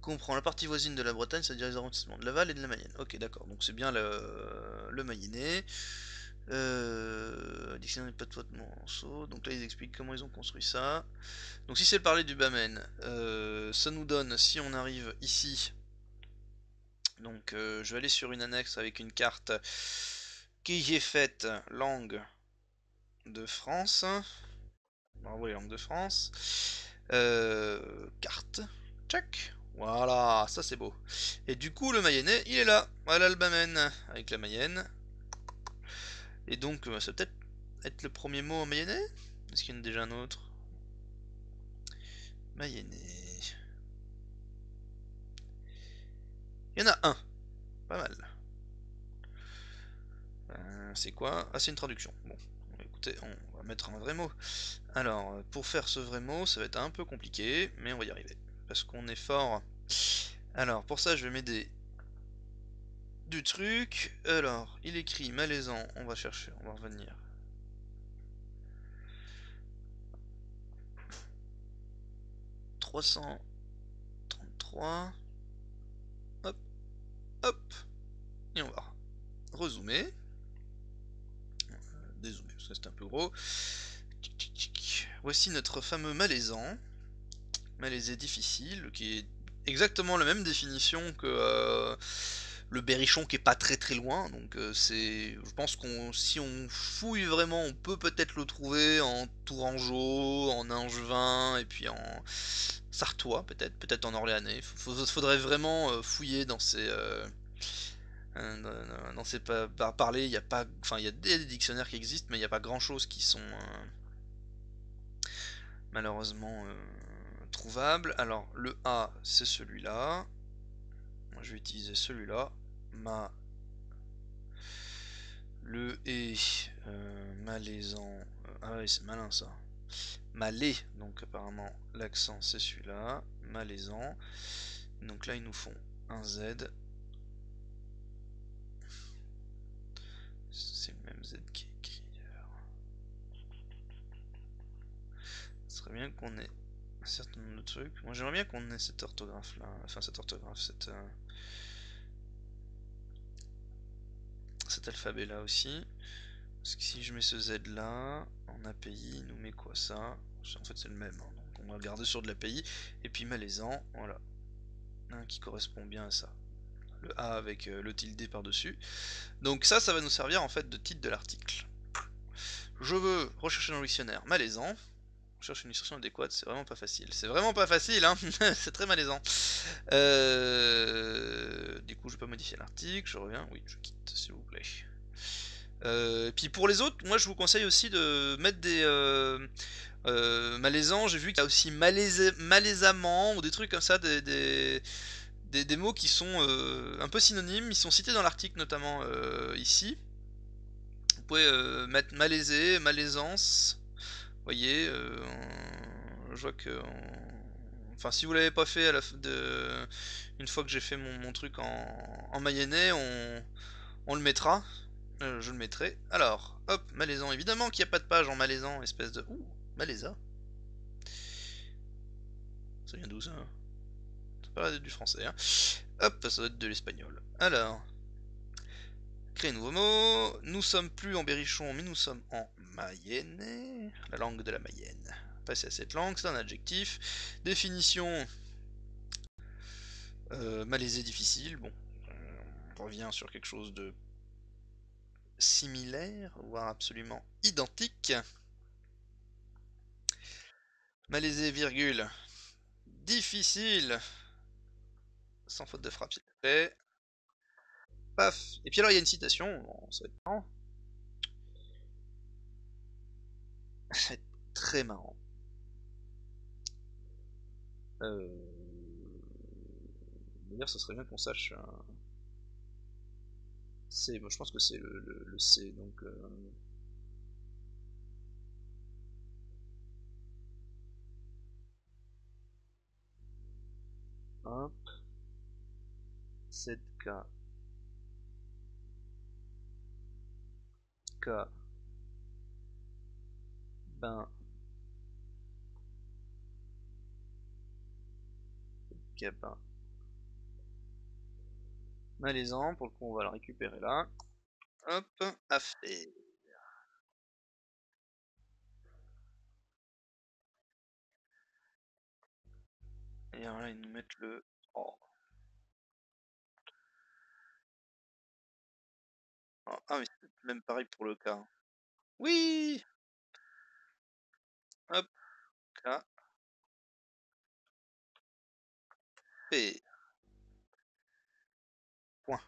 Comprend la partie voisine de la Bretagne, c'est-à-dire les arrondissements de Laval et de la Mayenne. Ok, d'accord, donc c'est bien le, le Mayennais. Euh. Donc là, ils expliquent comment ils ont construit ça. Donc si c'est le parler du Bamen, euh, ça nous donne, si on arrive ici, donc euh, je vais aller sur une annexe avec une carte qui est faite langue de France. Bravo les langues de France. Carte. Check. Voilà, ça c'est beau. Et du coup, le Mayennais, il est là. Voilà le Bamen, avec la Mayenne. Et donc, euh, ça peut être être le premier mot en Mayennais Est-ce qu'il y en a déjà un autre? Mayennais. Il y en a un. Pas mal. Euh, c'est quoi? Ah, c'est une traduction. Bon, écoutez, on va mettre un vrai mot. Alors, pour faire ce vrai mot, ça va être un peu compliqué, mais on va y arriver. Parce qu'on est fort. Alors, pour ça, je vais m'aider du truc. Alors, il écrit malaisant. On va chercher, on va revenir. « 333. Hop, hop. Et on va rezoomer. Euh, dézoomer, parce que c'est un peu gros. Voici notre fameux malaisant. Malaisé difficile, qui est exactement la même définition que euh, le berrichon qui est pas très très loin. Donc euh, c'est, je pense qu'on, si on fouille vraiment, on peut peut-être le trouver en Tourangeau, en Angevin et puis en Sartois peut-être, peut-être en Orléanais. Il faudrait vraiment euh, fouiller dans ces dans ces par parler. Il y a pas, enfin il y a des dictionnaires qui existent, mais il n'y a pas grand chose qui sont malheureusement trouvable. Alors, le A, c'est celui-là. Je vais utiliser celui-là. Ma. Le E, euh, malaisant. Euh, ah oui, c'est malin ça. Malais, donc apparemment l'accent c'est celui-là. Malaisant. Donc là, ils nous font un Z. C'est le même Z qui est écrit. Ce serait bien qu'on ait un certain nombre de trucs. Moi j'aimerais bien qu'on ait cette orthographe là, enfin cette orthographe, cette, euh, alphabet là aussi. Parce que si je mets ce Z là, en API, il nous met quoi ça? En fait c'est le même, hein. on va garder sur de l'API. Et puis malaisant, voilà, qui correspond bien à ça. Le A avec euh, le tilde par-dessus. Donc ça, ça va nous servir en fait de titre de l'article. Je veux rechercher dans le dictionnaire malaisant cherche une illustration adéquate, c'est vraiment pas facile. C'est vraiment pas facile, hein [laughs] c'est très malaisant. Euh, du coup, je vais pas modifier l'article, je reviens. Oui, je quitte, s'il vous plaît. Euh, puis pour les autres, moi je vous conseille aussi de mettre des euh, malaisants. J'ai vu qu'il y a aussi malaisamment ou des trucs comme ça, des, des, des, mots qui sont un peu synonymes. Ils sont cités dans l'article, notamment ici. Vous pouvez mettre malaisé, malaisance voyez, euh, je vois que... Enfin, si vous l'avez pas fait à la de... une fois que j'ai fait mon, truc en, en mayennais, on, on le mettra. Euh, je le mettrai. Alors, hop, malaisant. Évidemment qu'il n'y a pas de page en malaisant, espèce de... Ouh, malaisa. Ça vient d'où ça? C'est pas du français, hein. Hop, ça doit être de l'espagnol. Alors, créer nouveau mot. Nous sommes plus en berrichon, mais nous sommes en Mayenne, la langue de la Mayenne. Passer à cette langue, c'est un adjectif. Définition euh, malaisé difficile. Bon, on revient sur quelque chose de similaire, voire absolument identique. Malaisé, virgule, difficile, sans faute de frappe, s'il te Paf. Et puis alors il y a une citation, bon, ça va être C'est très marrant. Euh... D'ailleurs, ça serait bien qu'on sache. Euh, C, moi je pense que c'est le, C, donc. Euh... Hop. 7K. cas, ben, ben, malaisant, pour le coup on va le récupérer là. Hop, affaire. Et alors là ils nous mettent le... Oh. Ah, ah même pareil pour le cas. Oui Hop, K. P. Point.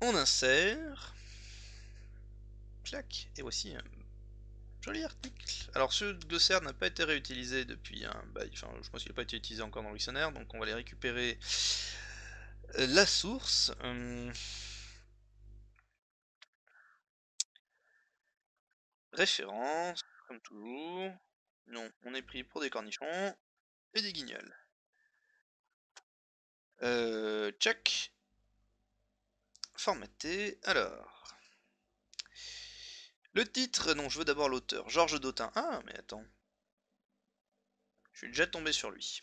On insère. Clac. Et voici un joli article. Alors ce glossaire n'a pas été réutilisé depuis un bail. Enfin, je pense qu'il n'a pas été utilisé encore dans le dictionnaire. Donc on va aller récupérer la source. Hum. Référence, comme toujours. Non, on est pris pour des cornichons et des guignols. Euh, check. Formaté. Alors. Le titre, non, je veux d'abord l'auteur. Georges Dautin. Ah, mais attends. Je suis déjà tombé sur lui.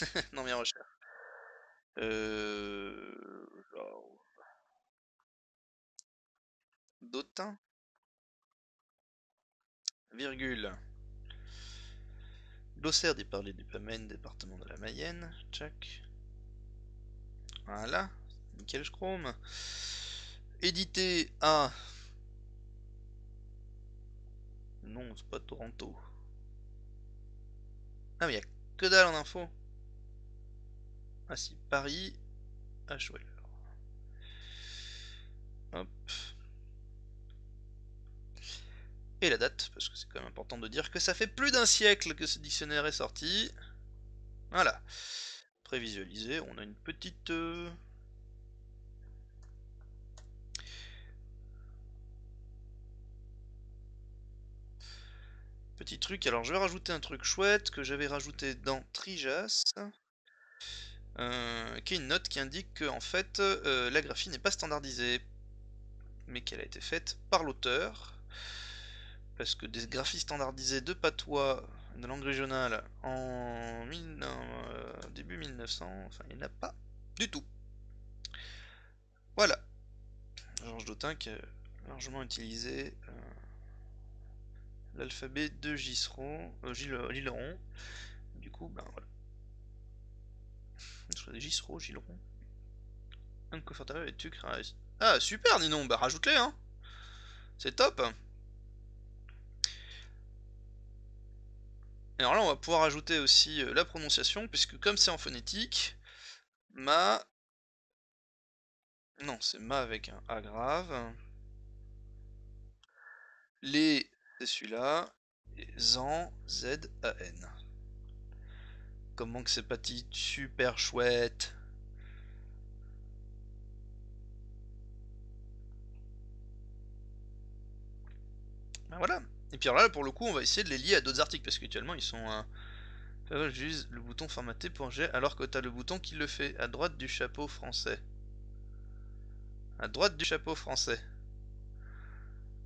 [laughs] dans mes recherches. Euh... Dautin. Virgule. Glossaire des parlers du Pamène, département de la Mayenne. Check. Voilà. Nickel Chrome. Édité à... Non, c'est pas Toronto. Ah mais y a que dalle en info. Ah si, Paris, HWL. Hop. Et la date, parce que c'est quand même important de dire que ça fait plus d'un siècle que ce dictionnaire est sorti. Voilà. Prévisualisé, on a une petite... Euh, petit truc, alors je vais rajouter un truc chouette que j'avais rajouté dans Trijas. Euh, qui est une note qui indique que en fait euh, la graphie n'est pas standardisée mais qu'elle a été faite par l'auteur parce que des graphies standardisées de patois de langue régionale en euh, début 1900, enfin il n'y en a pas du tout. Voilà. Georges Dautin qui a largement utilisé l'alphabet de Gisseron, euh, Du coup, ben voilà. Et tu Ah super Ninon, bah rajoute-les hein C'est top alors là on va pouvoir ajouter aussi euh, la prononciation, puisque comme c'est en phonétique, ma... Non, c'est ma avec un A grave. Les, c'est celui-là. Et Zan, Z-A-N. Comment que c'est pas super chouette. Ben voilà. Et puis là, pour le coup, on va essayer de les lier à d'autres articles, parce qu'actuellement, ils sont... Euh... Le bouton formaté pour G, alors que tu as le bouton qui le fait, à droite du chapeau français. À droite du chapeau français.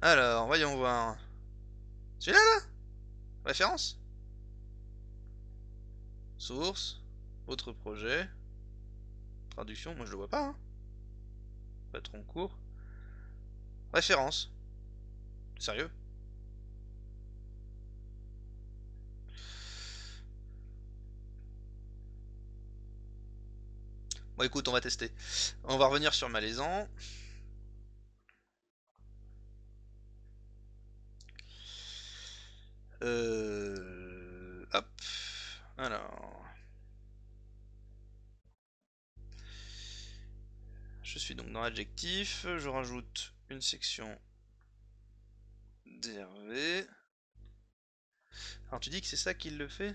Alors, voyons voir. Celui-là, là? Référence? Source. Autre projet. Traduction, moi je le vois pas. Hein. Patron court. Référence. Sérieux? Bon écoute, on va tester. On va revenir sur Malaisan. Euh... Hop. Alors... Je suis donc dans l'adjectif, je rajoute une section d'Hervé. Alors tu dis que c'est ça qui le fait?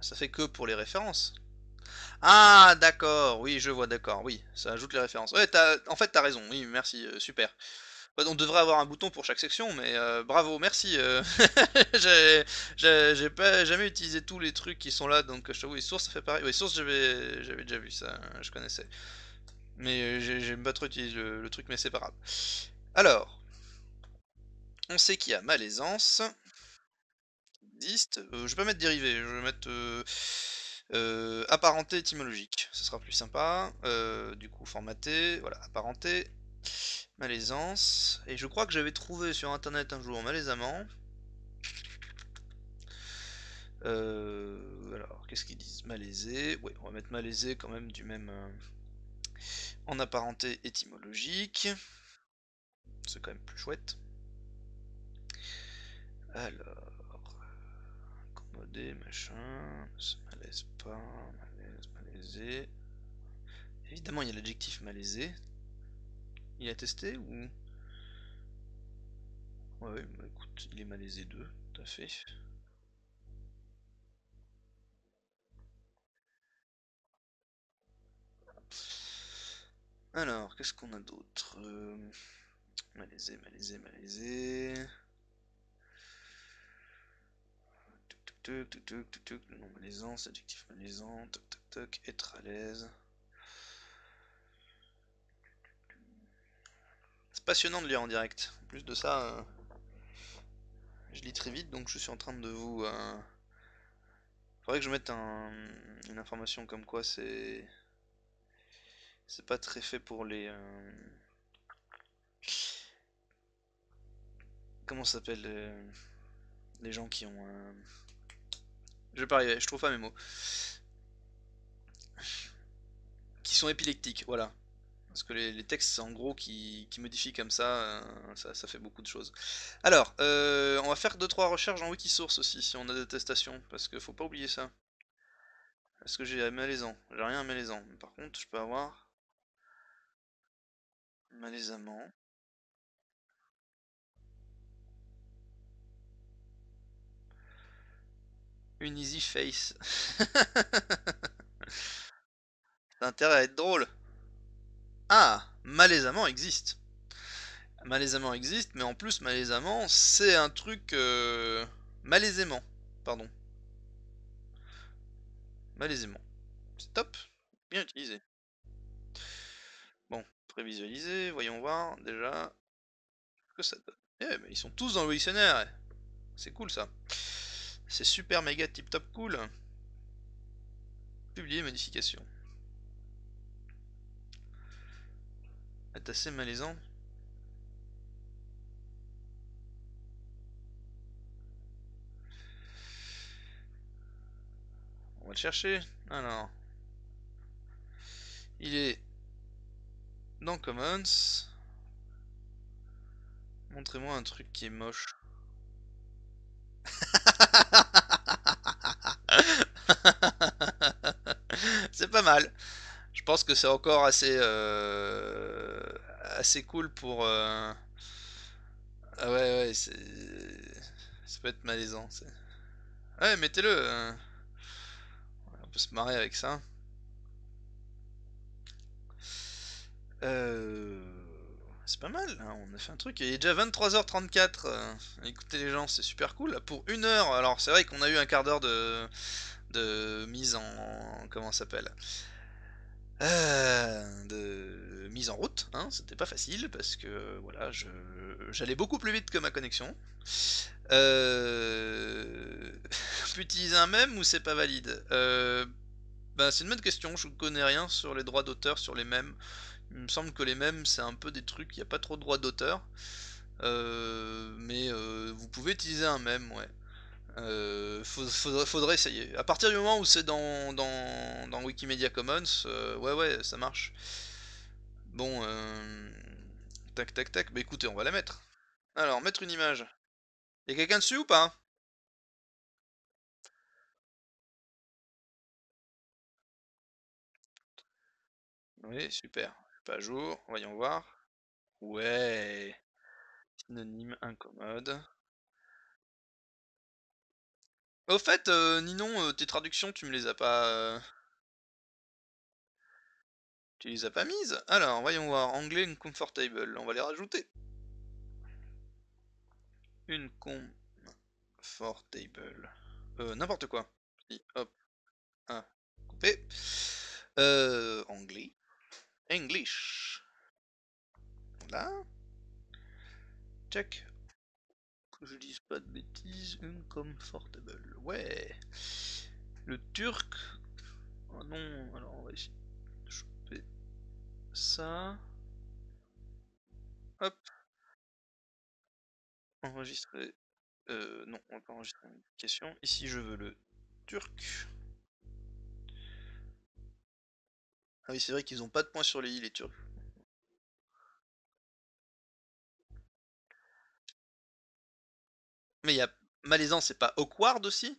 Ça fait que pour les références? Ah d'accord, oui je vois d'accord, oui, ça ajoute les références. En fait t'as raison, oui merci, euh, super. On devrait avoir un bouton pour chaque section, mais euh, bravo, merci. Euh. [laughs] j'ai pas jamais utilisé tous les trucs qui sont là, donc je t'avoue, les sources, ça fait pareil. Oui, sources, j'avais déjà vu ça, je connaissais. Mais euh, j'aime pas trop utiliser le, truc, mais c'est pas grave. Alors, on sait qu'il y a malaisance. Dist. je vais pas mettre dérivé, je vais mettre apparenté étymologique. Ce sera plus sympa. du coup, formaté, voilà, apparenté Malaisance. Et je crois que j'avais trouvé sur internet un jour malaisamment. Euh, alors, qu'est-ce qu'ils disent? Malaisé. Oui, on va mettre malaisé quand même du même... Euh, en apparenté étymologique. C'est quand même plus chouette. Alors, accommodé, machin, ça malaise pas, malaise, malaisé. Évidemment, il y a l'adjectif malaisé. Il a testé ou? Ouais, bah écoute, il est malaisé 2, tout à fait. Alors, qu'est-ce qu'on a d'autre? Euh... Malaisé, malaisé, malaisé. Tuc, tuc, tuc, tuc, tuc, le nom malaisant, adjectif malaisant, toc, toc, toc, être à l'aise. Passionnant de lire en direct. En plus de ça, euh, je lis très vite, donc je suis en train de vous... Euh... Faudrait que je mette un, une information comme quoi c'est... C'est pas très fait pour les... Euh... Comment ça s'appelle euh, Les gens qui ont... Je vais je trouve pas mes mots. Qui sont épileptiques, voilà. Parce que les, textes, en gros, qui, modifient comme euh, ça, ça, fait beaucoup de choses. Alors, euh, on va faire 2-3 recherches en Wikisource aussi, si on a des attestations, parce qu'il faut pas oublier ça. Est-ce que j'ai malaisant J'ai rien à malaisant. Par contre, je peux avoir... Malaisamment. Une easy face. [laughs] T'as intérêt à être drôle. Malaisamment existe. Malaisamment existe, mais en plus malaisamment, c'est un truc euh, malaisément, pardon. Malaisément. C'est top, bien utilisé. Bon, prévisualiser, voyons voir déjà que ça donne. Eh, mais ils sont tous dans le dictionnaire. C'est cool ça. C'est super méga tip top cool. Publier modification. Est assez malaisant. On va le chercher. Alors. Il est dans Commons. Montrez-moi un truc qui est moche. [laughs] c'est pas mal. Je pense que c'est encore assez euh, assez cool pour. Euh... Ah ouais ouais ça peut être malaisant. Ouais mettez-le. Hein. On peut se marrer avec ça. Euh... C'est pas mal, hein, on a fait un truc. Il est déjà 23h34. Euh, écoutez les gens, c'est super cool. Pour une heure, alors c'est vrai qu'on a eu un quart d'heure de... de mise en... Comment ça s'appelle? Euh, de mise en route, hein, c'était pas facile parce que voilà, j'allais beaucoup plus vite que ma connexion. Euh, [laughs] utiliser un mème ou c'est pas valide? Euh, ben, C'est une bonne question, je ne connais rien sur les droits d'auteur sur les mèmes. Il me semble que les mèmes c'est un peu des trucs, il n'y a pas trop de droits d'auteur. Euh, mais vous pouvez utiliser un mème, ouais. Euh, faudrait, essayer. À partir du moment où c'est dans, dans, Wikimedia Commons, euh, ouais ouais, ça marche. Bon, euh, tac tac tac, bah écoutez, on va la mettre. Alors, mettre une image. Y'a quelqu'un dessus ou pas? Oui, super. Pas à jour, voyons voir. Ouais. Synonyme incommode. Au fait, euh, Ninon, euh, tes traductions, tu me les as pas... Tu les as pas mises Alors, voyons voir. Anglais, une comfortable. On va les rajouter. Une comfortable. Euh, n'importe quoi. hop. Ah, coupé. Anglais. English. Voilà. Check que je dise pas de bêtises, une comfortable. Ouais. Le turc. Oh non, alors on va essayer de choper ça. Hop. Enregistrer. Euh, non, on va pas enregistrer une question. Ici, je veux le turc. Ah oui, c'est vrai qu'ils ont pas de points sur les i, les turcs. Mais il y a Malaisan, c'est pas awkward aussi?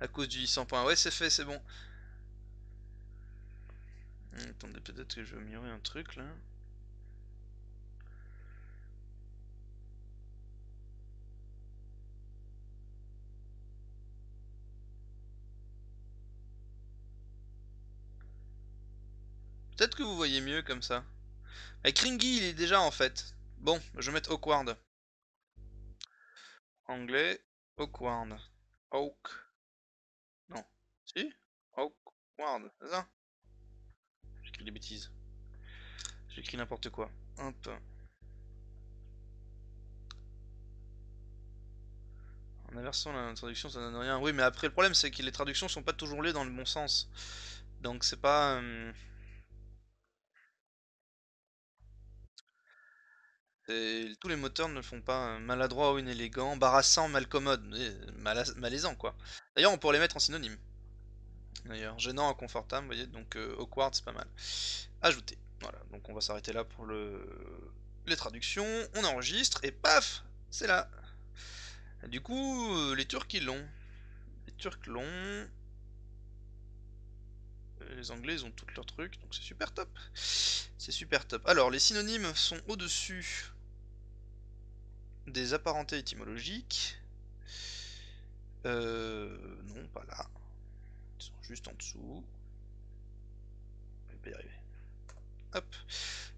À cause du 100 points. Ouais, c'est fait, c'est bon. Attendez, peut-être que je vais améliorer un truc là. Peut-être que vous voyez mieux comme ça. Avec Ringy, il est déjà en fait. Bon, je vais mettre awkward. Anglais, awkward. Oak. Non. Si? Awkward, c'est J'écris des bêtises. J'écris n'importe quoi. Hop. En inversant la traduction, ça donne rien. Oui, mais après, le problème, c'est que les traductions sont pas toujours liées dans le bon sens. Donc, c'est pas... Euh, tous les moteurs ne le font pas. Euh, maladroit ou inélégant, embarrassant, malcommode, malaisant quoi. D'ailleurs, on pourrait les mettre en synonyme. D'ailleurs, gênant, inconfortable, vous voyez, donc euh, awkward, c'est pas mal. Ajouter. Voilà, donc on va s'arrêter là pour le... les traductions. On enregistre et paf, c'est là. du coup, euh, les Turcs ils l'ont. Les Turcs l'ont. Les Anglais ils ont tous leurs trucs, donc c'est super top. C'est super top. Alors, les synonymes sont au-dessus des apparentés étymologiques. Euh, non, pas là. Ils sont juste en dessous. Je vais y arriver. Hop.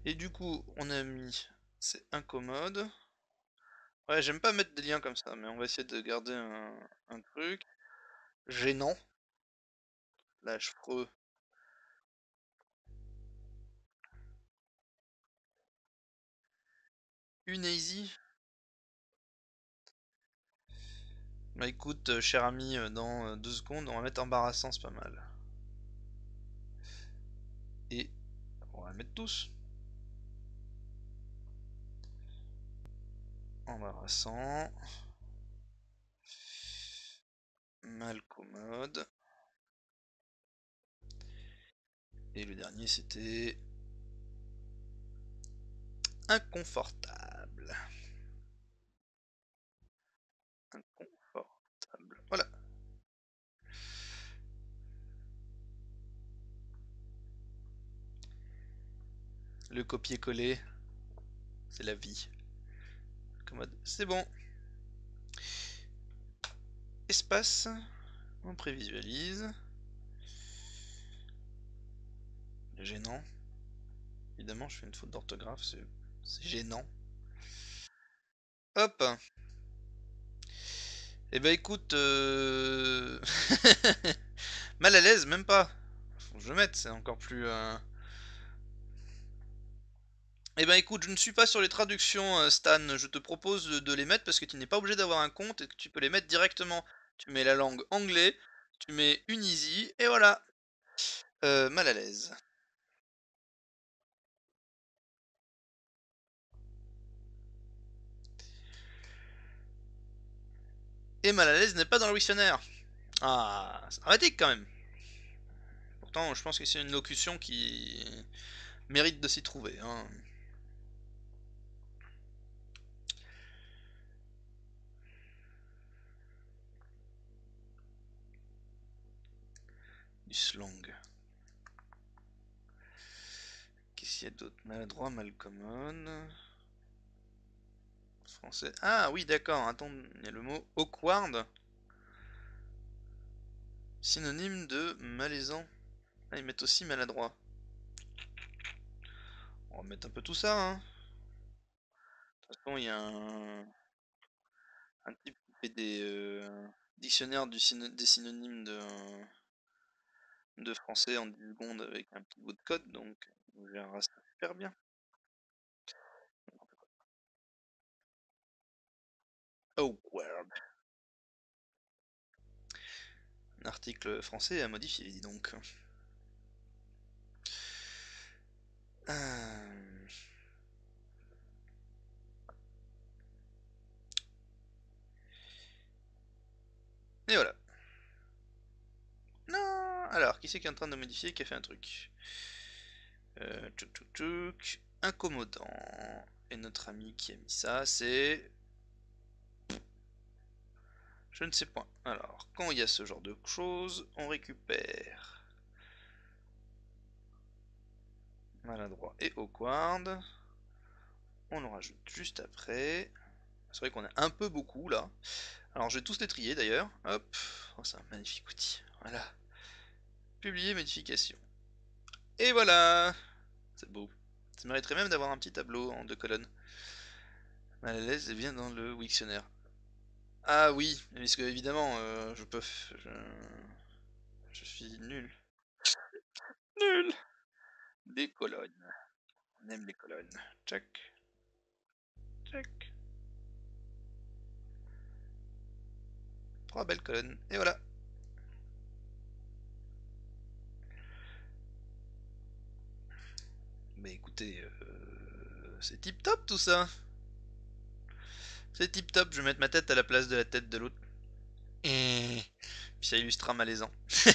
Et du coup, on a mis... C'est incommode. Ouais, j'aime pas mettre des liens comme ça, mais on va essayer de garder un, truc. Gênant. Lâche freux. Une easy. Bah écoute, euh, cher ami, euh, dans euh, deux secondes, on va mettre embarrassant, c'est pas mal. Et on va mettre tous. Embarrassant. Mal commode. Et le dernier c'était inconfortable. Le copier-coller, c'est la vie. C'est bon. Espace, on prévisualise. Gênant. Évidemment, je fais une faute d'orthographe, c'est gênant. Hop eh ben écoute, euh... [laughs] mal à l'aise, même pas. Faut que je mette, c'est encore plus... Euh... Eh ben écoute, je ne suis pas sur les traductions, euh, Stan. Je te propose de les mettre parce que tu n'es pas obligé d'avoir un compte et que tu peux les mettre directement. Tu mets la langue anglais, tu mets Unisi, et voilà. Euh, mal à l'aise. Et mal à l'aise n'est pas dans le dictionnaire. Ah, c'est dramatique quand même. Pourtant, je pense que c'est une locution qui mérite de s'y trouver. Hein. Slang. Qu'est-ce qu'il y a d'autre? Maladroit, malcommon. Français. Ah oui, d'accord. Attends, il y a le mot awkward. Synonyme de malaisant. Ah, ils mettent aussi maladroit. On va mettre un peu tout ça. Hein. De toute façon, il y a un, un type qui fait des euh, dictionnaires du des synonymes de, de français en 10 secondes avec un petit bout de code, donc on verra ça super bien. awkward article français à modifier, dis donc. Euh, Et voilà. Non Alors, qui c'est qui est en train de modifier qui a fait un truc? Euh, Incommodant. Et notre ami qui a mis ça, c'est... Je ne sais point. Alors, quand il y a ce genre de choses, on récupère maladroit et awkward. On le rajoute juste après. C'est vrai qu'on a un peu beaucoup là. Alors je vais tous les trier d'ailleurs. Hop. Oh, c'est un magnifique outil. Voilà. Publier modification. Et voilà C'est beau. Ça mériterait même d'avoir un petit tableau en deux colonnes. Mal à l'aise et bien dans le Wiktionnaire. Ah oui, parce que évidemment, euh, je peux... Je... je suis nul. [laughs] nul Des colonnes. On aime les colonnes. Check. Check. Trois belles colonnes. Et voilà. C'est tip top tout ça. C'est tip top, je vais mettre ma tête à la place de la tête de l'autre. Puis ça illustrera malaisant. [laughs]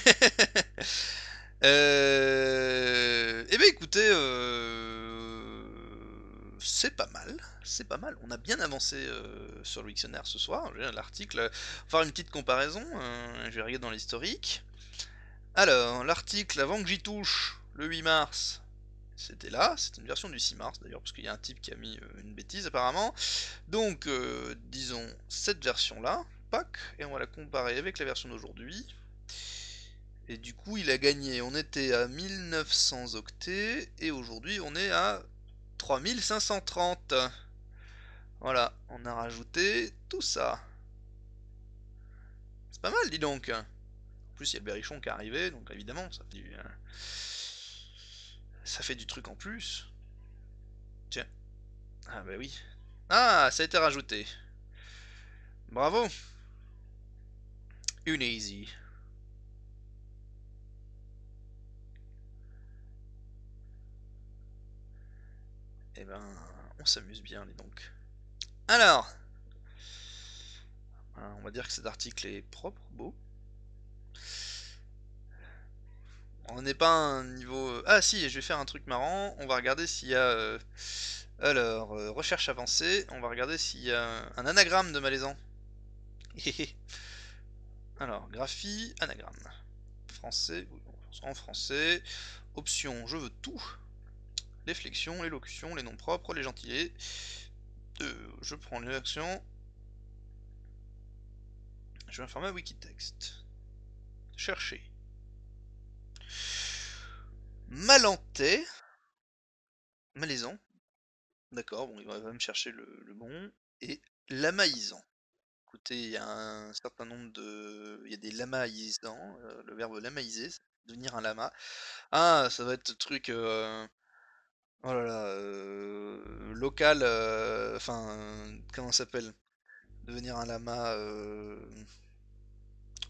euh... Eh bien écoutez, euh... c'est pas mal c'est pas mal. On a bien avancé euh, sur le dictionnaire ce soir. L'article, faire une petite comparaison. Je vais regarder dans l'historique. Alors, l'article, avant que j'y touche, le 8 mars, c'était là. C'est une version du 6 mars d'ailleurs, parce qu'il y a un type qui a mis euh, une bêtise apparemment. Donc, disons cette version-là, pack, et on va la comparer avec la version d'aujourd'hui. Et du coup, il a gagné. On était à 1900 octets, et aujourd'hui, on est à 3530. Voilà, on a rajouté tout ça. C'est pas mal, dis donc. En plus, il y a le berrichon qui est arrivé, donc évidemment, ça fait du, euh, ça fait du truc en plus. Tiens. Ah bah oui. Ah, ça a été rajouté. Bravo. Une easy. Eh ben, on s'amuse bien, dis donc. Alors, on va dire que cet article est propre, beau. On n'est pas un niveau... Euh, ah si, je vais faire un truc marrant. On va regarder s'il y a... Euh, alors, euh, recherche avancée. On va regarder s'il y a un anagramme de malaisant. [laughs] Alors, graphie, anagramme. Français, en français. Option, je veux tout. Les flexions, les locutions, les noms propres, les gentilés je prends l'action. Je vais un format Wikitext. Chercher. Malantais. Malaisant. D'accord, bon, il va me chercher le, bon. Et lamaïsant. Écoutez, il y a un certain nombre de... Il y a des lamaïsants. Euh, le verbe lamaïser, devenir un lama. Ah, ça va être truc... Euh, Oh là là, euh, local, enfin, comment ça s'appelle? Devenir un lama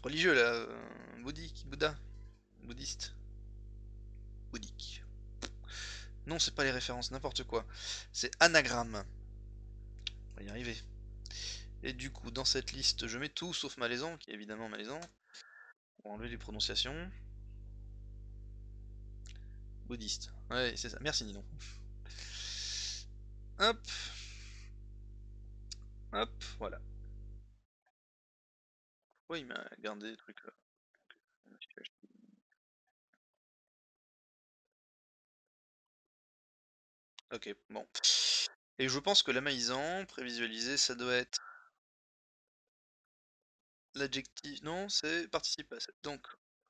religieux là, bouddhique, Bouddha, bouddhiste, bouddhique. Non, c'est pas les références, n'importe quoi. C'est anagramme. On va y arriver. Et du coup, dans cette liste, je mets tout sauf malaisant, qui est évidemment malaisant. Pour enlever les prononciations. Bouddhiste. Ouais, c'est ça. Merci Ninon. Hop. Hop, voilà. Pourquoi il m'a gardé le truc là Ok, bon. Et je pense que la maïsan, prévisualisé, ça doit être l'adjectif. Non, c'est participe passé. Donc,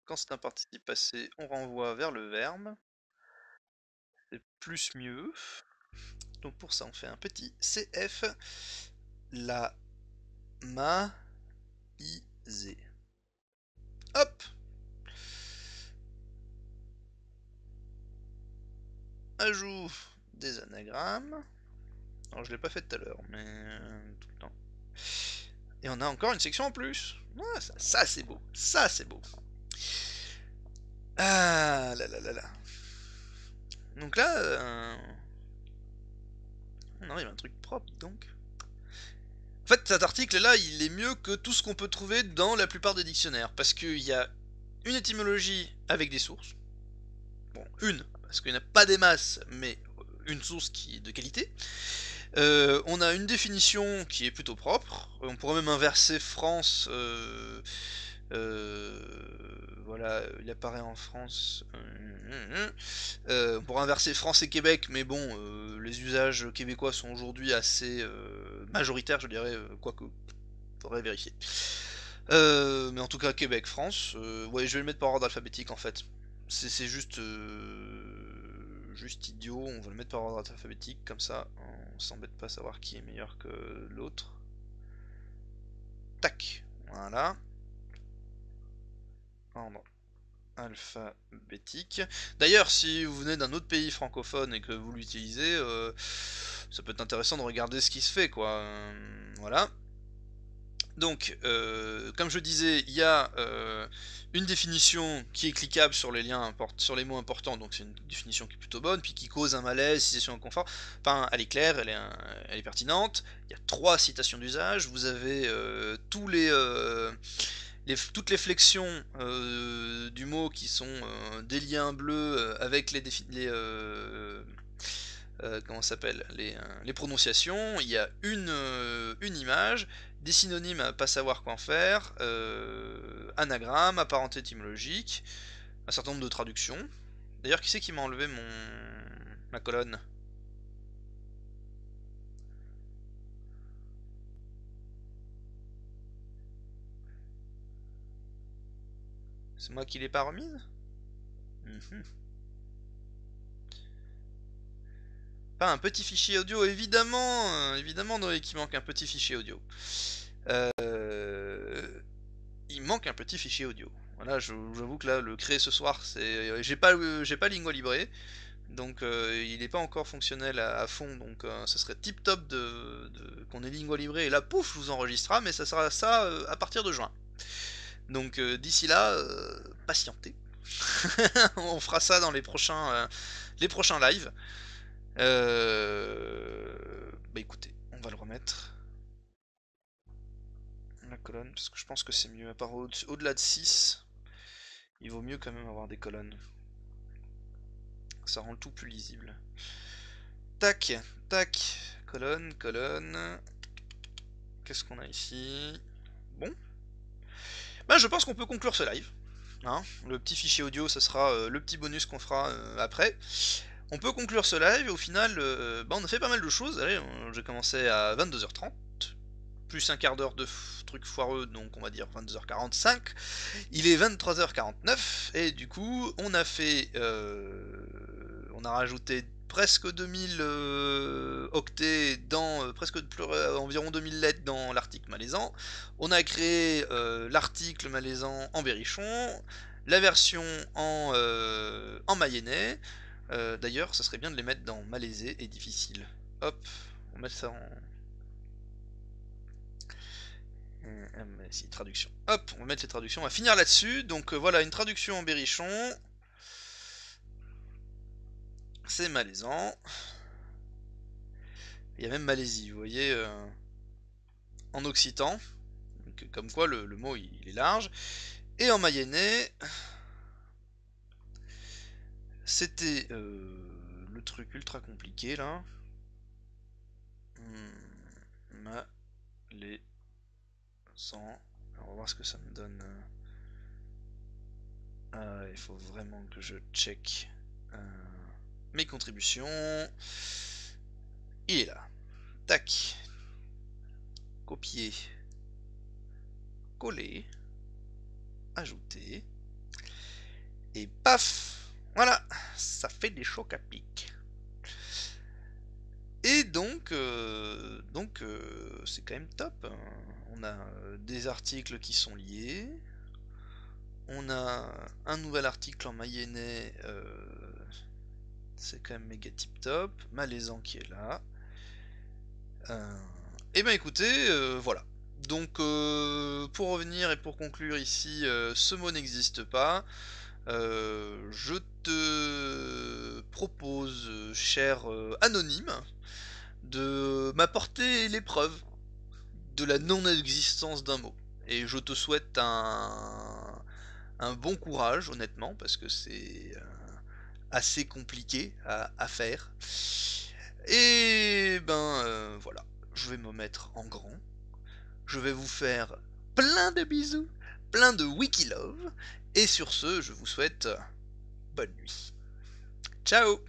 quand c'est un participe passé, on renvoie vers le verbe plus mieux. Donc pour ça, on fait un petit CF la ma i. Hop Ajout des anagrammes. Alors je l'ai pas fait tout à l'heure, mais tout le temps. Et on a encore une section en plus. ça, c'est beau. Ça c'est beau. Ah là là là là. Donc là, euh... on arrive à un truc propre donc. En fait, cet article-là, il est mieux que tout ce qu'on peut trouver dans la plupart des dictionnaires, parce qu'il y a une étymologie avec des sources. Bon, une, parce qu'il n'y en a pas des masses, mais une source qui est de qualité. Euh, on a une définition qui est plutôt propre. On pourrait même inverser France. Euh, euh, voilà, il apparaît en France. on pourrait inverser France et Québec, mais bon, les usages québécois sont aujourd'hui assez majoritaires, je dirais, quoique, faudrait vérifier. mais en tout cas, Québec, France. ouais, je vais le mettre par ordre alphabétique en fait. C'est juste juste idiot, on va le mettre par ordre alphabétique, comme ça on s'embête pas à savoir qui est meilleur que l'autre. Tac, voilà. Ordre alphabétique. D'ailleurs, si vous venez d'un autre pays francophone et que vous l'utilisez, euh, ça peut être intéressant de regarder ce qui se fait, quoi. Euh, voilà. Donc, euh, comme je disais, il y a euh, une définition qui est cliquable sur les liens sur les mots importants, donc c'est une définition qui est plutôt bonne, puis qui cause un malaise, citation inconfort. Enfin, elle est claire, elle est, elle est pertinente. Il y a trois citations d'usage. Vous avez euh, tous les, toutes les flexions du mot qui sont des liens bleus avec les, les comment s'appelle les, les, prononciations. Il y a une, une image des synonymes à pas savoir quoi en faire, euh, anagramme, apparenté étymologique, un certain nombre de traductions. D'ailleurs, qui c'est qui m'a enlevé mon ma colonne? C'est moi qui l'ai pas remise? Mhm. Pas un petit fichier audio, évidemment, euh, évidemment Noé qui manque un petit fichier audio. Euh, il manque un petit fichier audio. Voilà, j'avoue que là, le créer ce soir, c'est, j'ai pas, j'ai pas Lingua Libre, donc euh, il n'est pas encore fonctionnel à, fond, donc ce serait tip top de, qu'on ait Lingua Libre et là, pouf, je vous enregistrera, mais ça sera ça à partir de juin. Donc d'ici là, patientez. [laughs] On fera ça dans les prochains, les prochains lives. Euh... Bah écoutez, on va le remettre. La colonne, parce que je pense que c'est mieux. À part au-delà de 6, il vaut mieux quand même avoir des colonnes. Ça rend le tout plus lisible. Tac, tac, colonne, colonne. Qu'est-ce qu'on a ici? Bon. Bah je pense qu'on peut conclure ce live. Hein. le petit fichier audio, ce sera euh, le petit bonus qu'on fera euh, après. On peut conclure ce live et au final, euh, bah, on a fait pas mal de choses. J'ai commencé à 22h30, plus un quart d'heure de trucs foireux, donc on va dire 22h45. Il est 23h49 et du coup, on a fait, euh, on a rajouté presque 2000 euh, octets dans presque environ 2000 lettres dans l'article malaisant. On a créé l'article malaisant en berrichon, la version en, en mayennais. Euh, d'ailleurs, ça serait bien de les mettre dans malaisé et difficile. Hop, on met ça en... Euh, si, traduction. Hop, on va mettre les traductions. On va finir là-dessus. Donc euh, voilà, une traduction en berrichon. C'est malaisant. Il y a même Malaisie, vous voyez, en occitan. comme quoi, le, mot, il, est large. Et en mayennais... C'était euh, le truc ultra compliqué là. Hmm, les 100. on va voir ce que ça me donne. Ah, il faut vraiment que je check euh, mes contributions. Il est là. Tac. Copier. Coller. Ajouter. Et paf voilà, ça fait des chocs à pic. Et donc, euh, donc euh, c'est quand même top. Hein. On a euh, des articles qui sont liés. On a un nouvel article en mayennais. c'est quand même méga tip top. Malaisant qui est là. et ben écoutez, voilà. Donc, pour revenir et pour conclure ici, ce mot n'existe pas. Euh, je te propose, cher anonyme, de m'apporter les preuves de la non-existence d'un mot. Et je te souhaite un, un bon courage, honnêtement, parce que c'est assez compliqué à, faire. Et ben voilà, je vais me mettre en grand je vais vous faire plein de bisous, plein de wiki love, et sur ce, je vous souhaite bonne nuit. Ciao